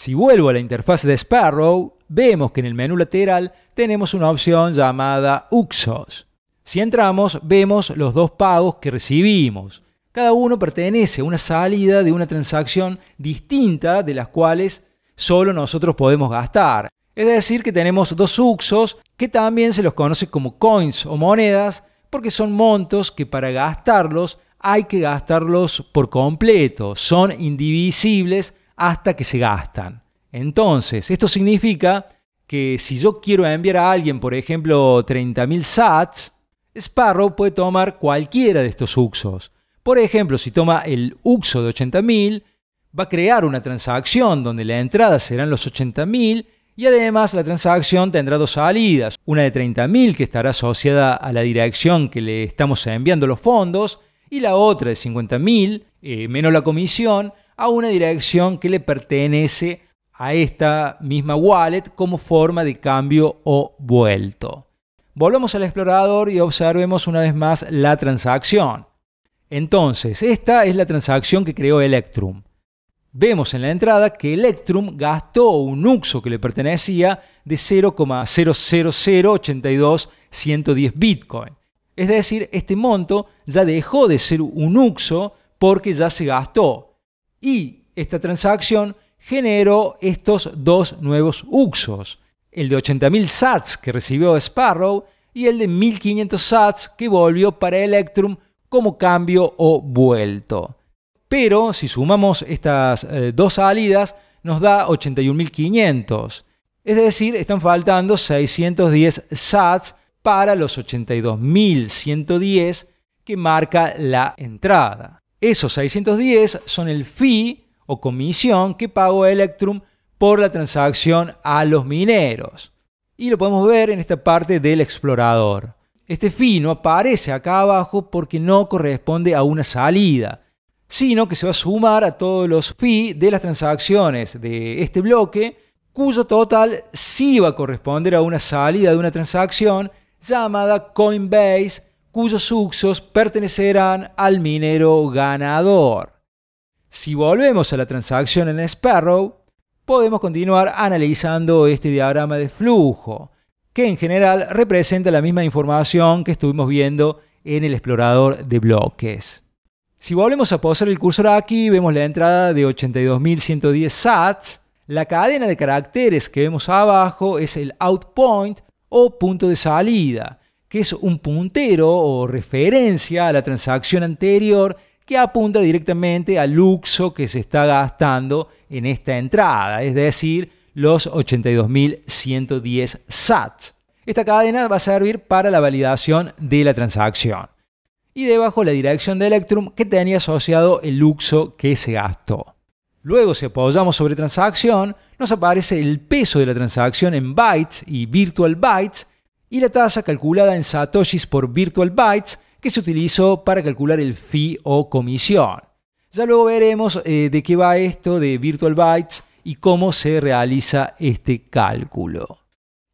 Si vuelvo a la interfaz de Sparrow, vemos que en el menú lateral tenemos una opción llamada UXOS. Si entramos, vemos los dos pagos que recibimos. Cada uno pertenece a una salida de una transacción distinta de las cuales solo nosotros podemos gastar. Es decir, que tenemos dos uxos que también se los conoce como coins o monedas porque son montos que para gastarlos hay que gastarlos por completo, son indivisibles hasta que se gastan. Entonces, esto significa que si yo quiero enviar a alguien, por ejemplo, 30.000 sats, Sparrow puede tomar cualquiera de estos uxos. Por ejemplo, si toma el UXO de 80.000, va a crear una transacción donde la entrada serán los 80.000 y además la transacción tendrá dos salidas, una de 30.000 que estará asociada a la dirección que le estamos enviando los fondos y la otra de 50.000, eh, menos la comisión, a una dirección que le pertenece a esta misma wallet como forma de cambio o vuelto. Volvemos al explorador y observemos una vez más la transacción. Entonces, esta es la transacción que creó Electrum. Vemos en la entrada que Electrum gastó un UXO que le pertenecía de 0,00082.110 Bitcoin. Es decir, este monto ya dejó de ser un UXO porque ya se gastó. Y esta transacción generó estos dos nuevos UXOs, el de 80.000 sats que recibió Sparrow y el de 1.500 sats que volvió para Electrum como cambio o vuelto. Pero si sumamos estas eh, dos salidas, nos da 81.500. Es decir, están faltando 610 sats para los 82.110 que marca la entrada. Esos 610 son el fee o comisión que pagó Electrum por la transacción a los mineros. Y lo podemos ver en esta parte del explorador. Este fee no aparece acá abajo porque no corresponde a una salida, sino que se va a sumar a todos los fees de las transacciones de este bloque, cuyo total sí va a corresponder a una salida de una transacción llamada Coinbase, cuyos usos pertenecerán al minero ganador. Si volvemos a la transacción en Sparrow, podemos continuar analizando este diagrama de flujo que en general representa la misma información que estuvimos viendo en el explorador de bloques. Si volvemos a posar el cursor aquí, vemos la entrada de 82.110 sats. La cadena de caracteres que vemos abajo es el out point o punto de salida, que es un puntero o referencia a la transacción anterior que apunta directamente al uso que se está gastando en esta entrada, es decir, los 82.110 sats. Esta cadena va a servir para la validación de la transacción. Y debajo la dirección de Electrum que tenía asociado el luxo que se gastó. Luego, si apoyamos sobre transacción, nos aparece el peso de la transacción en bytes y virtual bytes y la tasa calculada en satoshis por virtual bytes que se utilizó para calcular el fee o comisión. Ya luego veremos eh, de qué va esto de virtual bytes y cómo se realiza este cálculo.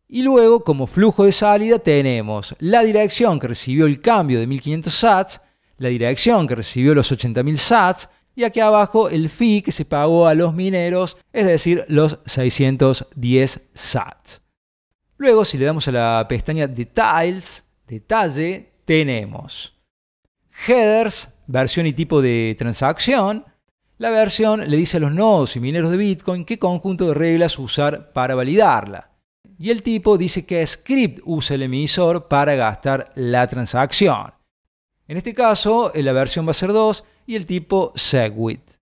Y luego, como flujo de salida, tenemos la dirección que recibió el cambio de 1500 sats, la dirección que recibió los 80.000 sats, y aquí abajo el fee que se pagó a los mineros, es decir, los 610 sats. Luego, si le damos a la pestaña Details, Detalle, tenemos headers, versión y tipo de transacción. La versión le dice a los nodos y mineros de Bitcoin qué conjunto de reglas usar para validarla. Y el tipo dice qué script usa el emisor para gastar la transacción. En este caso, la versión va a ser 2 y el tipo SegWit.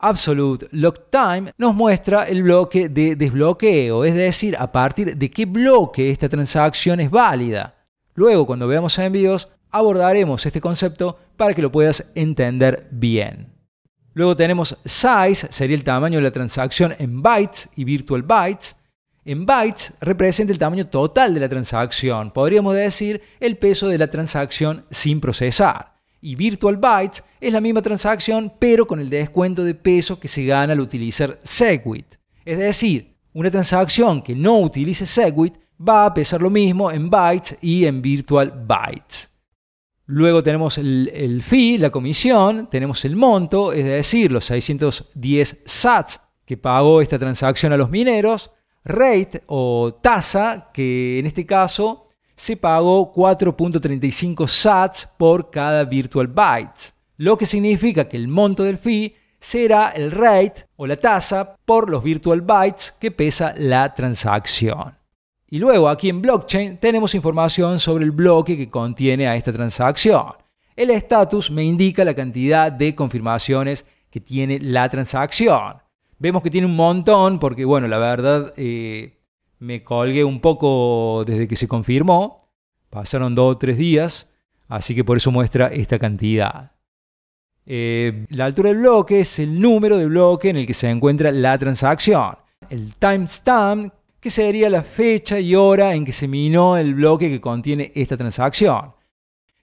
Absolute Lock Time nos muestra el bloque de desbloqueo, es decir, a partir de qué bloque esta transacción es válida. Luego, cuando veamos envíos, abordaremos este concepto para que lo puedas entender bien. Luego tenemos size, sería el tamaño de la transacción en bytes y virtual bytes. En bytes representa el tamaño total de la transacción, podríamos decir el peso de la transacción sin procesar y Virtual Bytes es la misma transacción pero con el descuento de peso que se gana al utilizar Segwit. Es decir, una transacción que no utilice Segwit va a pesar lo mismo en bytes y en Virtual Bytes. Luego tenemos el, fee, la comisión, tenemos el monto, es decir, los 610 sats que pagó esta transacción a los mineros, rate o tasa, que en este caso se pagó 4.35 sats por cada virtual bytes, lo que significa que el monto del fee será el rate o la tasa por los virtual bytes que pesa la transacción. Y luego aquí en blockchain tenemos información sobre el bloque que contiene a esta transacción. El status me indica la cantidad de confirmaciones que tiene la transacción. Vemos que tiene un montón porque, bueno, la verdad, eh, me colgué un poco desde que se confirmó. Pasaron dos o tres días, así que por eso muestra esta cantidad. Eh, la altura del bloque es el número de bloque en el que se encuentra la transacción. El timestamp, que sería la fecha y hora en que se minó el bloque que contiene esta transacción.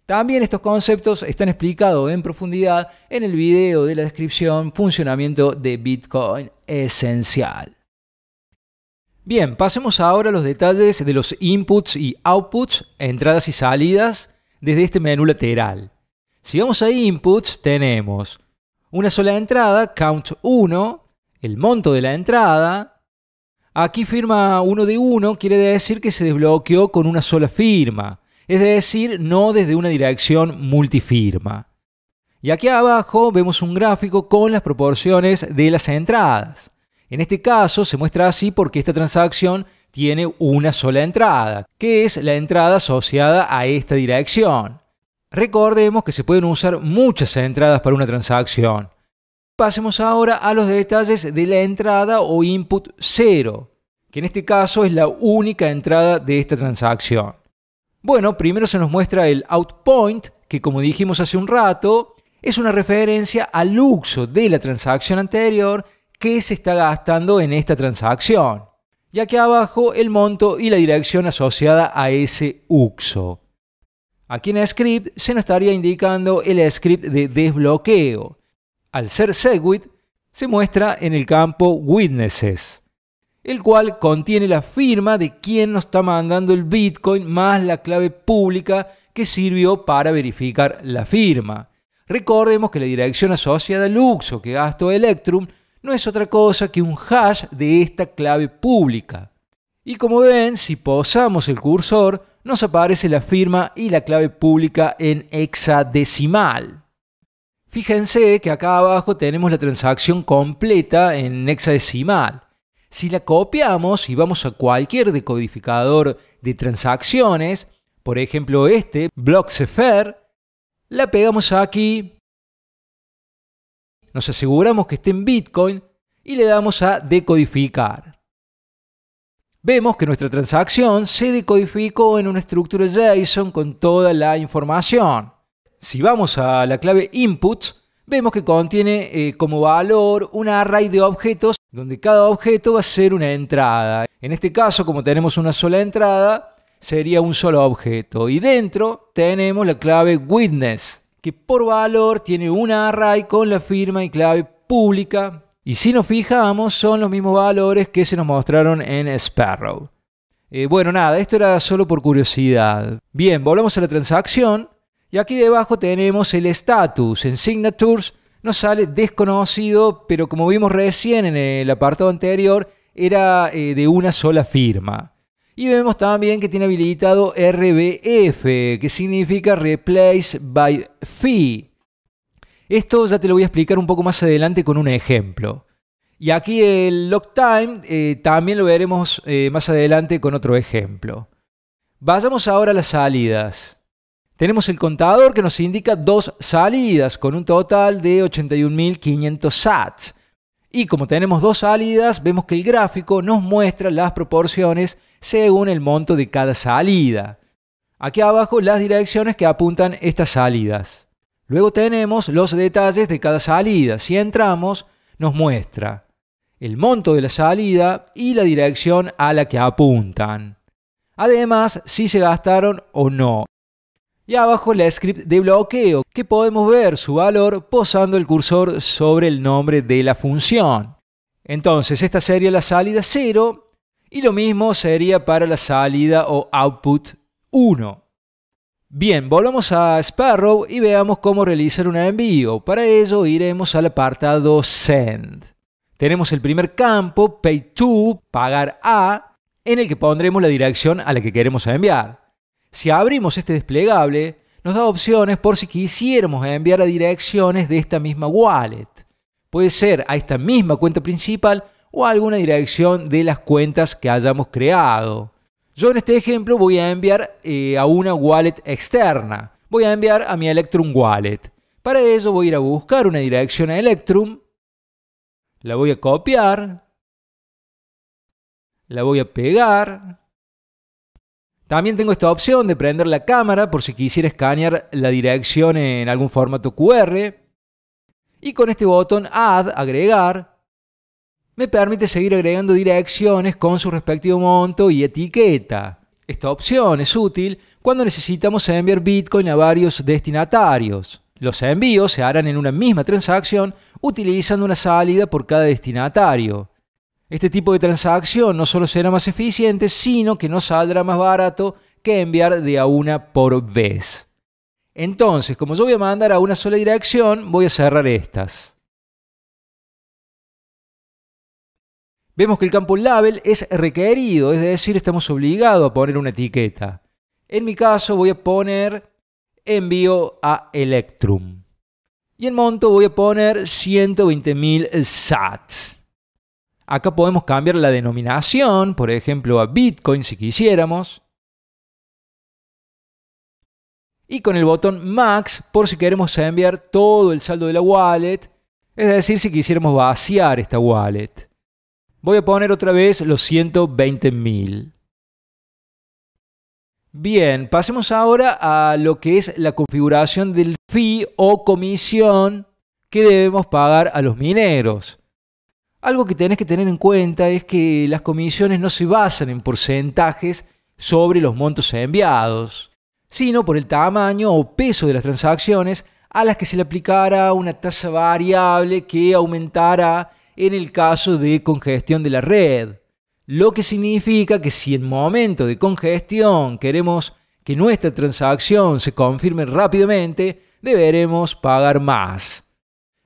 También estos conceptos están explicados en profundidad en el video de la descripción Funcionamiento de Bitcoin Esencial. Bien, pasemos ahora a los detalles de los inputs y outputs, entradas y salidas, desde este menú lateral. Si vamos a inputs, tenemos una sola entrada, count 1, el monto de la entrada. Aquí firma 1 de 1 quiere decir que se desbloqueó con una sola firma, es decir, no desde una dirección multifirma. Y aquí abajo vemos un gráfico con las proporciones de las entradas. En este caso se muestra así porque esta transacción tiene una sola entrada, que es la entrada asociada a esta dirección. Recordemos que se pueden usar muchas entradas para una transacción. Pasemos ahora a los detalles de la entrada o input 0, que en este caso es la única entrada de esta transacción. Bueno, primero se nos muestra el outpoint, que como dijimos hace un rato, es una referencia al uso de la transacción anterior qué se está gastando en esta transacción, ya que abajo el monto y la dirección asociada a ese UXO. Aquí en script se nos estaría indicando el script de desbloqueo. Al ser Segwit, se muestra en el campo Witnesses, el cual contiene la firma de quien nos está mandando el Bitcoin más la clave pública que sirvió para verificar la firma. Recordemos que la dirección asociada al UXO que gastó Electrum no es otra cosa que un hash de esta clave pública. Y como ven, si posamos el cursor, nos aparece la firma y la clave pública en hexadecimal. Fíjense que acá abajo tenemos la transacción completa en hexadecimal. Si la copiamos y vamos a cualquier decodificador de transacciones, por ejemplo este, BlockCipher, la pegamos aquí nos aseguramos que esté en Bitcoin y le damos a decodificar. Vemos que nuestra transacción se decodificó en una estructura JSON con toda la información. Si vamos a la clave inputs, vemos que contiene eh, como valor un array de objetos donde cada objeto va a ser una entrada. En este caso, como tenemos una sola entrada, sería un solo objeto. Y dentro tenemos la clave witness, que por valor tiene una array con la firma y clave pública. Y si nos fijamos, son los mismos valores que se nos mostraron en Sparrow. Eh, bueno, nada, esto era solo por curiosidad. Bien, volvemos a la transacción. Y aquí debajo tenemos el status. En Signatures nos sale desconocido, pero como vimos recién en el apartado anterior, era eh, de una sola firma. Y vemos también que tiene habilitado RBF, que significa Replace by Fee. Esto ya te lo voy a explicar un poco más adelante con un ejemplo. Y aquí el lock time eh, también lo veremos eh, más adelante con otro ejemplo. Vayamos ahora a las salidas. Tenemos el contador que nos indica dos salidas con un total de 81.500 sats. Y como tenemos dos salidas, vemos que el gráfico nos muestra las proporciones según el monto de cada salida. Aquí abajo las direcciones que apuntan estas salidas. Luego tenemos los detalles de cada salida. Si entramos, nos muestra el monto de la salida y la dirección a la que apuntan. Además, si se gastaron o no. Y abajo la script de bloqueo, que podemos ver su valor posando el cursor sobre el nombre de la función. Entonces, esta sería la salida 0 y lo mismo sería para la salida o output 1. Bien, volvamos a Sparrow y veamos cómo realizar un envío. Para ello iremos al apartado Send. Tenemos el primer campo, Pay to, pagar a, en el que pondremos la dirección a la que queremos enviar. Si abrimos este desplegable, nos da opciones por si quisiéramos enviar a direcciones de esta misma wallet. Puede ser a esta misma cuenta principal o alguna dirección de las cuentas que hayamos creado. Yo en este ejemplo voy a enviar eh, a una wallet externa. Voy a enviar a mi Electrum Wallet. Para ello voy a ir a buscar una dirección a Electrum. La voy a copiar. La voy a pegar. También tengo esta opción de prender la cámara por si quisiera escanear la dirección en algún formato QR. Y con este botón Add, agregar, me permite seguir agregando direcciones con su respectivo monto y etiqueta. Esta opción es útil cuando necesitamos enviar Bitcoin a varios destinatarios. Los envíos se harán en una misma transacción utilizando una salida por cada destinatario. Este tipo de transacción no solo será más eficiente, sino que nos saldrá más barato que enviar de a una por vez. Entonces, como yo voy a mandar a una sola dirección, voy a cerrar estas. Vemos que el campo label es requerido, es decir, estamos obligados a poner una etiqueta. En mi caso voy a poner envío a Electrum. Y en monto voy a poner 120.000 sats. Acá podemos cambiar la denominación, por ejemplo, a Bitcoin si quisiéramos. Y con el botón Max por si queremos enviar todo el saldo de la wallet, es decir, si quisiéramos vaciar esta wallet. Voy a poner otra vez los 120.000. Bien, pasemos ahora a lo que es la configuración del fee o comisión que debemos pagar a los mineros. Algo que tenés que tener en cuenta es que las comisiones no se basan en porcentajes sobre los montos enviados, sino por el tamaño o peso de las transacciones a las que se le aplicará una tasa variable que aumentará en el caso de congestión de la red. Lo que significa que si en momento de congestión queremos que nuestra transacción se confirme rápidamente, deberemos pagar más.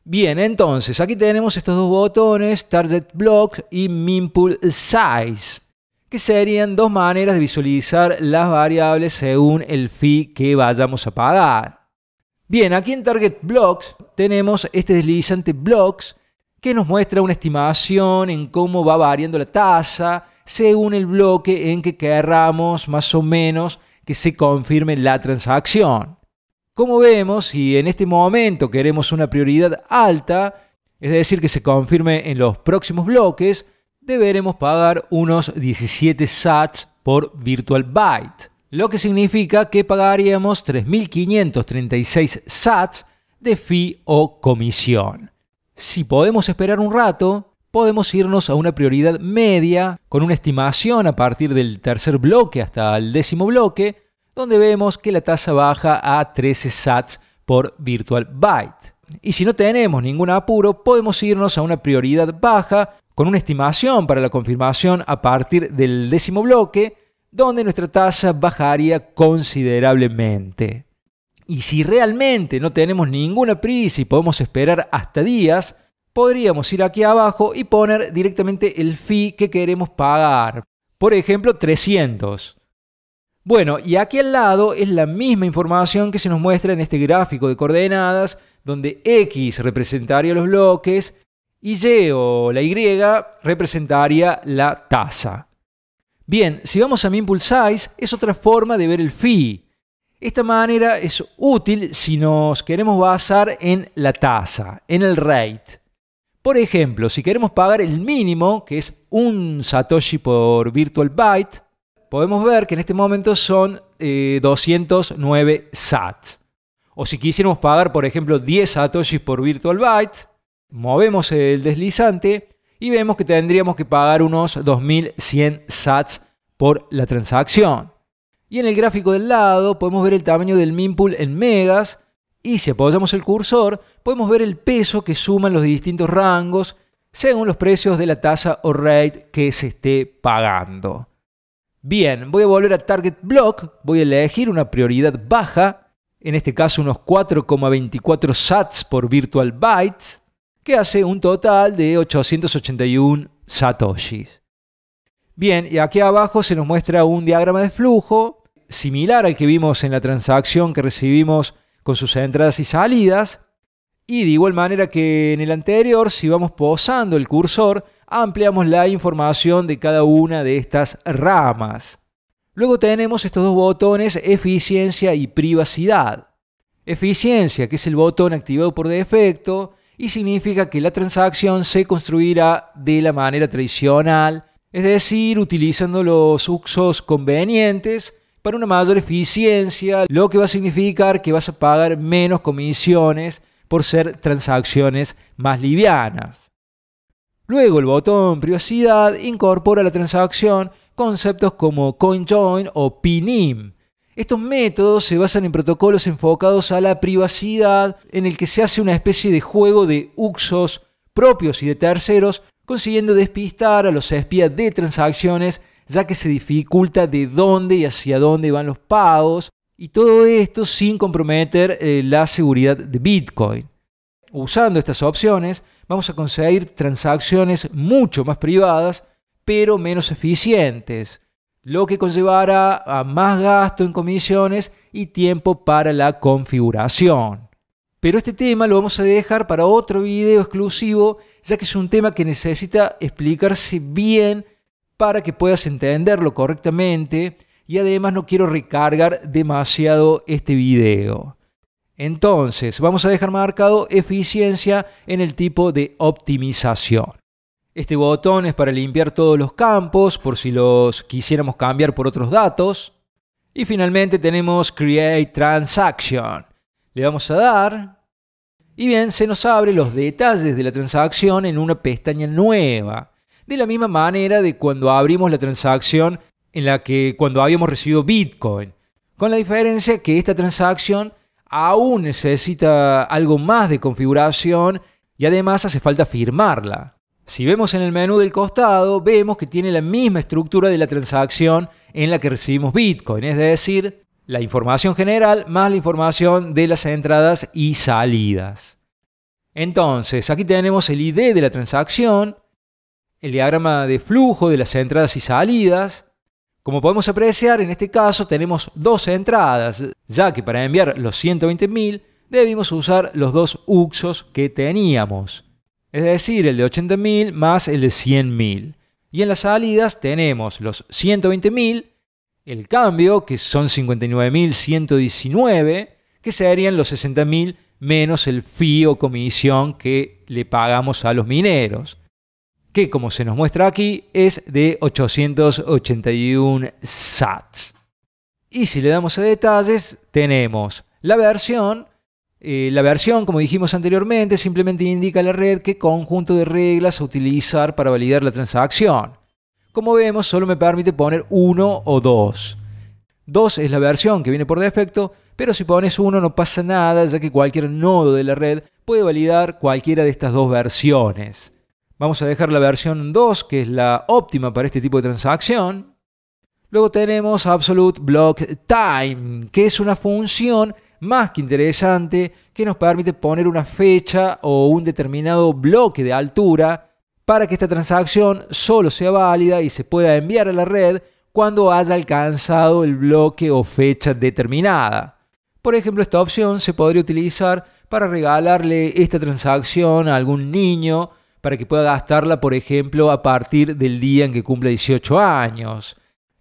Bien, entonces aquí tenemos estos dos botones, Target Block y Minpool Size, que serían dos maneras de visualizar las variables según el fee que vayamos a pagar. Bien, aquí en Target Blocks tenemos este deslizante Blocks que nos muestra una estimación en cómo va variando la tasa según el bloque en que querramos más o menos que se confirme la transacción. Como vemos, si en este momento queremos una prioridad alta, es decir, que se confirme en los próximos bloques, deberemos pagar unos 17 sats por virtual byte, lo que significa que pagaríamos 3.536 sats de fee o comisión. Si podemos esperar un rato, podemos irnos a una prioridad media con una estimación a partir del tercer bloque hasta el décimo bloque, donde vemos que la tasa baja a 13 sats por virtual byte. Y si no tenemos ningún apuro, podemos irnos a una prioridad baja con una estimación para la confirmación a partir del décimo bloque, donde nuestra tasa bajaría considerablemente. Y si realmente no tenemos ninguna prisa y podemos esperar hasta días, podríamos ir aquí abajo y poner directamente el fee que queremos pagar. Por ejemplo, 300. Bueno, y aquí al lado es la misma información que se nos muestra en este gráfico de coordenadas, donde X representaría los bloques y Y o la Y representaría la tasa. Bien, si vamos a Mean Size, es otra forma de ver el fee. Esta manera es útil si nos queremos basar en la tasa, en el rate. Por ejemplo, si queremos pagar el mínimo, que es un Satoshi por Virtual Byte, podemos ver que en este momento son 209 eh, sats. O si quisiéramos pagar, por ejemplo, 10 Satoshis por Virtual Byte, movemos el deslizante y vemos que tendríamos que pagar unos 2100 sats por la transacción. Y en el gráfico del lado podemos ver el tamaño del mempool en megas y si apoyamos el cursor podemos ver el peso que suman los distintos rangos según los precios de la tasa o rate que se esté pagando. Bien, voy a volver a Target Block, voy a elegir una prioridad baja, en este caso unos 4,24 sats por virtual bytes, que hace un total de 881 satoshis. Bien, y aquí abajo se nos muestra un diagrama de flujo similar al que vimos en la transacción que recibimos con sus entradas y salidas. Y de igual manera que en el anterior, si vamos posando el cursor, ampliamos la información de cada una de estas ramas. Luego tenemos estos dos botones, eficiencia y privacidad. Eficiencia, que es el botón activado por defecto, y significa que la transacción se construirá de la manera tradicional, es decir, utilizando los usos convenientes para una mayor eficiencia, lo que va a significar que vas a pagar menos comisiones por ser transacciones más livianas. Luego el botón privacidad incorpora a la transacción conceptos como CoinJoin o PNIM. Estos métodos se basan en protocolos enfocados a la privacidad en el que se hace una especie de juego de usos propios y de terceros, consiguiendo despistar a los espías de transacciones ya que se dificulta de dónde y hacia dónde van los pagos, y todo esto sin comprometer eh, la seguridad de Bitcoin. Usando estas opciones, vamos a conseguir transacciones mucho más privadas, pero menos eficientes, lo que conllevará a más gasto en comisiones y tiempo para la configuración. Pero este tema lo vamos a dejar para otro video exclusivo, ya que es un tema que necesita explicarse bien para que puedas entenderlo correctamente y además no quiero recargar demasiado este video. Entonces, vamos a dejar marcado eficiencia en el tipo de optimización. Este botón es para limpiar todos los campos por si los quisiéramos cambiar por otros datos. Y finalmente tenemos Create Transaction. Le vamos a dar y bien, se nos abre los detalles de la transacción en una pestaña nueva de la misma manera de cuando abrimos la transacción en la que cuando habíamos recibido Bitcoin, con la diferencia que esta transacción aún necesita algo más de configuración y además hace falta firmarla. Si vemos en el menú del costado, vemos que tiene la misma estructura de la transacción en la que recibimos Bitcoin, es decir, la información general más la información de las entradas y salidas. Entonces, aquí tenemos el ID de la transacción, el diagrama de flujo de las entradas y salidas. Como podemos apreciar, en este caso tenemos dos entradas, ya que para enviar los 120.000 debimos usar los dos uxos que teníamos, es decir, el de 80.000 más el de 100.000. Y en las salidas tenemos los 120.000, el cambio, que son 59.119, que serían los 60.000 menos el fee o comisión que le pagamos a los mineros que como se nos muestra aquí es de 881 sats. Y si le damos a detalles, tenemos la versión. Eh, la versión, como dijimos anteriormente, simplemente indica a la red qué conjunto de reglas utilizar para validar la transacción. Como vemos, solo me permite poner uno o dos. 2 es la versión que viene por defecto, pero si pones uno no pasa nada, ya que cualquier nodo de la red puede validar cualquiera de estas dos versiones. Vamos a dejar la versión 2, que es la óptima para este tipo de transacción. Luego tenemos Absolute Block Time, que es una función más que interesante que nos permite poner una fecha o un determinado bloque de altura para que esta transacción solo sea válida y se pueda enviar a la red cuando haya alcanzado el bloque o fecha determinada. Por ejemplo, esta opción se podría utilizar para regalarle esta transacción a algún niño para que pueda gastarla, por ejemplo, a partir del día en que cumple 18 años.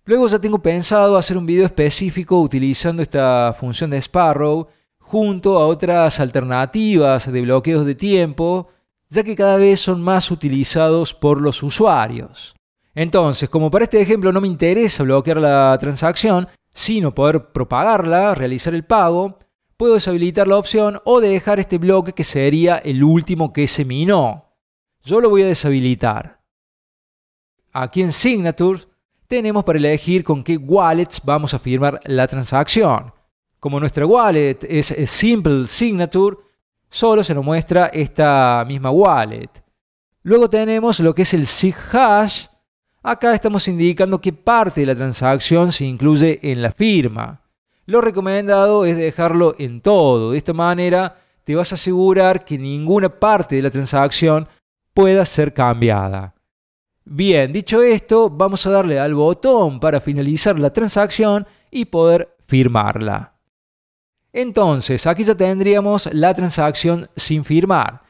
Luego ya tengo pensado hacer un video específico utilizando esta función de Sparrow junto a otras alternativas de bloqueos de tiempo ya que cada vez son más utilizados por los usuarios. Entonces, como para este ejemplo no me interesa bloquear la transacción, sino poder propagarla, realizar el pago, puedo deshabilitar la opción o dejar este bloque que sería el último que se minó. Yo lo voy a deshabilitar. Aquí en Signatures tenemos para elegir con qué wallets vamos a firmar la transacción. Como nuestra wallet es Simple Signature, solo se nos muestra esta misma wallet. Luego tenemos lo que es el SIG hash. Acá estamos indicando qué parte de la transacción se incluye en la firma. Lo recomendado es dejarlo en todo. De esta manera te vas a asegurar que ninguna parte de la transacción pueda ser cambiada. Bien, dicho esto, vamos a darle al botón para finalizar la transacción y poder firmarla. Entonces, aquí ya tendríamos la transacción sin firmar.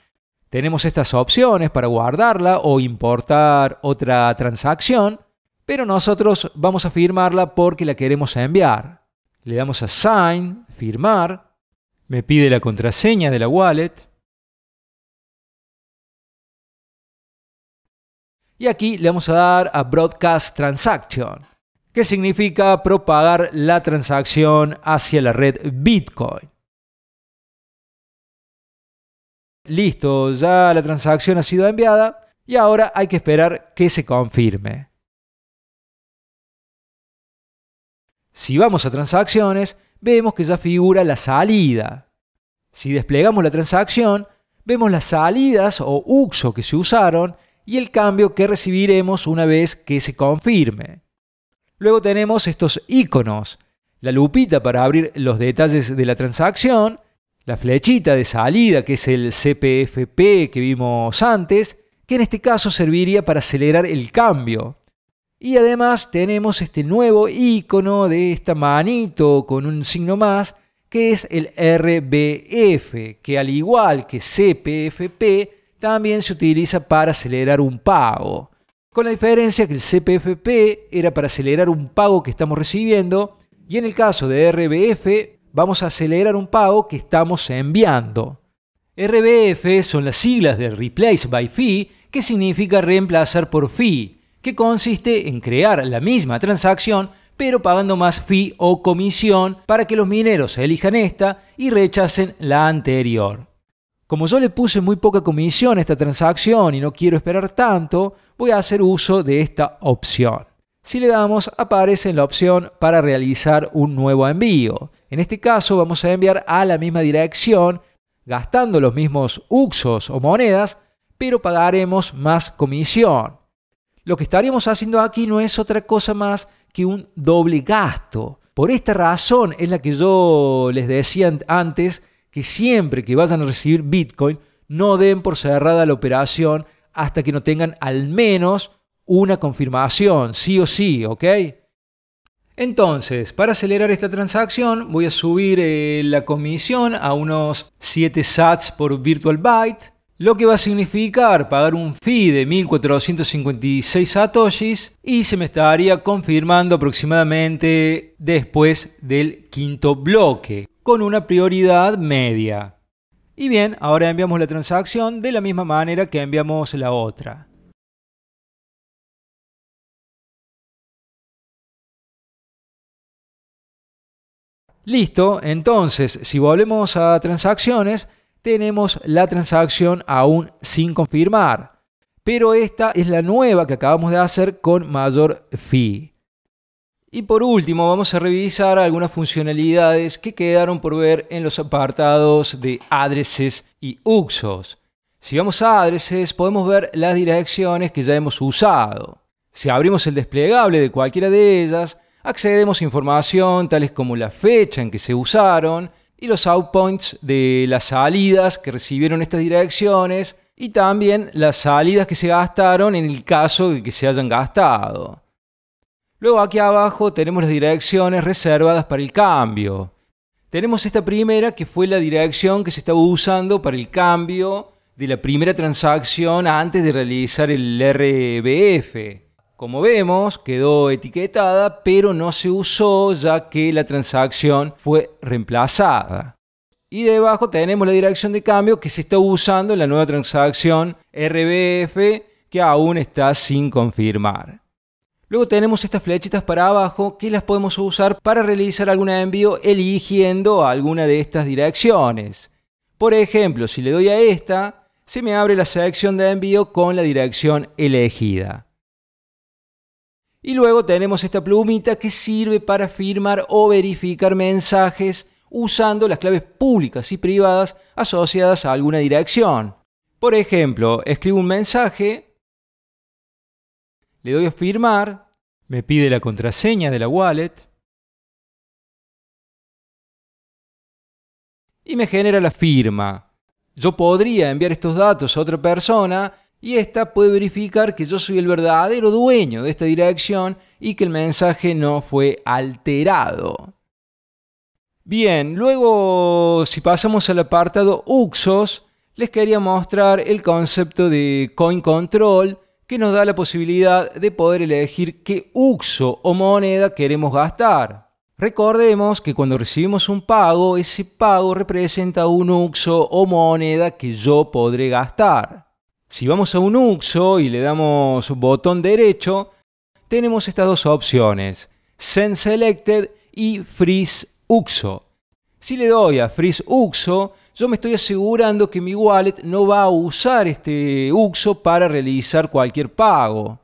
Tenemos estas opciones para guardarla o importar otra transacción, pero nosotros vamos a firmarla porque la queremos enviar. Le damos a Sign, firmar, me pide la contraseña de la wallet, y aquí le vamos a dar a Broadcast Transaction que significa propagar la transacción hacia la red Bitcoin. Listo, ya la transacción ha sido enviada y ahora hay que esperar que se confirme. Si vamos a transacciones, vemos que ya figura la salida. Si desplegamos la transacción, vemos las salidas o UXO que se usaron y el cambio que recibiremos una vez que se confirme. Luego tenemos estos iconos, la lupita para abrir los detalles de la transacción, la flechita de salida que es el CPFP que vimos antes, que en este caso serviría para acelerar el cambio. Y además tenemos este nuevo icono de esta manito con un signo más, que es el RBF, que al igual que CPFP, también se utiliza para acelerar un pago con la diferencia que el CPFP era para acelerar un pago que estamos recibiendo y en el caso de RBF vamos a acelerar un pago que estamos enviando. RBF son las siglas de Replace by Fee, que significa reemplazar por fee, que consiste en crear la misma transacción pero pagando más fee o comisión para que los mineros elijan esta y rechacen la anterior. Como yo le puse muy poca comisión a esta transacción y no quiero esperar tanto, voy a hacer uso de esta opción. Si le damos, aparece en la opción para realizar un nuevo envío. En este caso vamos a enviar a la misma dirección, gastando los mismos uxos o monedas, pero pagaremos más comisión. Lo que estaríamos haciendo aquí no es otra cosa más que un doble gasto. Por esta razón es la que yo les decía antes que siempre que vayan a recibir Bitcoin no den por cerrada la operación hasta que no tengan al menos una confirmación, sí o sí, ¿ok? Entonces, para acelerar esta transacción voy a subir eh, la comisión a unos 7 sats por virtual byte, lo que va a significar pagar un fee de 1456 satoshis y se me estaría confirmando aproximadamente después del quinto bloque con una prioridad media. Y bien, ahora enviamos la transacción de la misma manera que enviamos la otra. Listo, entonces si volvemos a transacciones, tenemos la transacción aún sin confirmar. Pero esta es la nueva que acabamos de hacer con mayor fee. Y por último vamos a revisar algunas funcionalidades que quedaron por ver en los apartados de addresses y uxos. Si vamos a addresses podemos ver las direcciones que ya hemos usado. Si abrimos el desplegable de cualquiera de ellas, accedemos a información tales como la fecha en que se usaron y los outpoints de las salidas que recibieron estas direcciones y también las salidas que se gastaron en el caso de que se hayan gastado. Luego aquí abajo tenemos las direcciones reservadas para el cambio. Tenemos esta primera que fue la dirección que se estaba usando para el cambio de la primera transacción antes de realizar el RBF. Como vemos, quedó etiquetada, pero no se usó ya que la transacción fue reemplazada. Y debajo tenemos la dirección de cambio que se está usando en la nueva transacción RBF que aún está sin confirmar. Luego tenemos estas flechitas para abajo que las podemos usar para realizar algún envío eligiendo alguna de estas direcciones. Por ejemplo, si le doy a esta, se me abre la sección de envío con la dirección elegida. Y luego tenemos esta plumita que sirve para firmar o verificar mensajes usando las claves públicas y privadas asociadas a alguna dirección. Por ejemplo, escribo un mensaje le doy a firmar, me pide la contraseña de la wallet y me genera la firma. Yo podría enviar estos datos a otra persona y ésta puede verificar que yo soy el verdadero dueño de esta dirección y que el mensaje no fue alterado. Bien, luego si pasamos al apartado UXOS, les quería mostrar el concepto de Coin Control que nos da la posibilidad de poder elegir qué uso o moneda queremos gastar. Recordemos que cuando recibimos un pago, ese pago representa un uso o moneda que yo podré gastar. Si vamos a un uso y le damos botón derecho, tenemos estas dos opciones, Send Selected y Freeze UXO. Si le doy a Freeze UXO, yo me estoy asegurando que mi wallet no va a usar este UXO para realizar cualquier pago.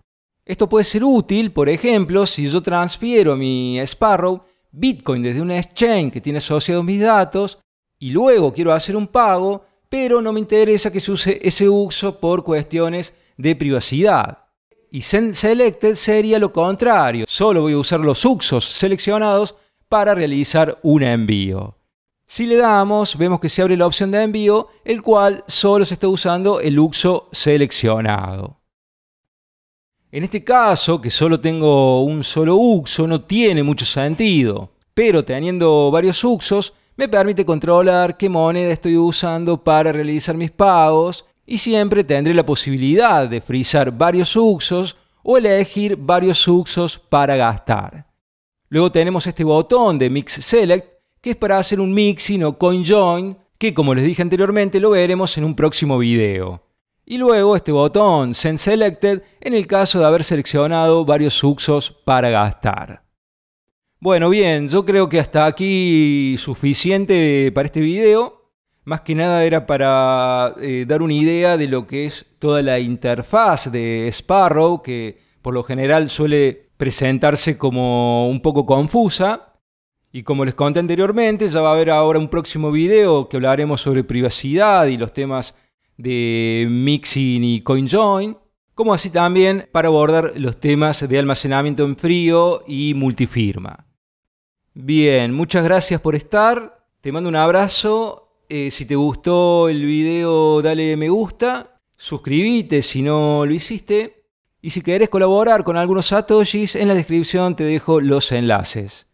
Esto puede ser útil, por ejemplo, si yo transfiero mi Sparrow Bitcoin desde una exchange que tiene asociados mis datos y luego quiero hacer un pago, pero no me interesa que se use ese UXO por cuestiones de privacidad. Y Send Selected sería lo contrario, solo voy a usar los UXOs seleccionados para realizar un envío. Si le damos, vemos que se abre la opción de envío, el cual solo se está usando el uso seleccionado. En este caso, que solo tengo un solo uso, no tiene mucho sentido, pero teniendo varios usos, me permite controlar qué moneda estoy usando para realizar mis pagos y siempre tendré la posibilidad de frizar varios usos o elegir varios usos para gastar. Luego tenemos este botón de Mix Select que es para hacer un mixing o coin join, que como les dije anteriormente lo veremos en un próximo video. Y luego este botón Send Selected en el caso de haber seleccionado varios usos para gastar. Bueno, bien, yo creo que hasta aquí suficiente para este video. Más que nada era para eh, dar una idea de lo que es toda la interfaz de Sparrow, que por lo general suele presentarse como un poco confusa. Y como les conté anteriormente, ya va a haber ahora un próximo video que hablaremos sobre privacidad y los temas de mixing y CoinJoin, como así también para abordar los temas de almacenamiento en frío y multifirma. Bien, muchas gracias por estar, te mando un abrazo, eh, si te gustó el video dale me gusta, suscríbete si no lo hiciste, y si querés colaborar con algunos satoshis, en la descripción te dejo los enlaces.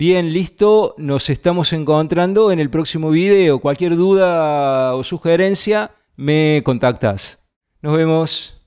Bien, listo, nos estamos encontrando en el próximo video. Cualquier duda o sugerencia, me contactas. Nos vemos.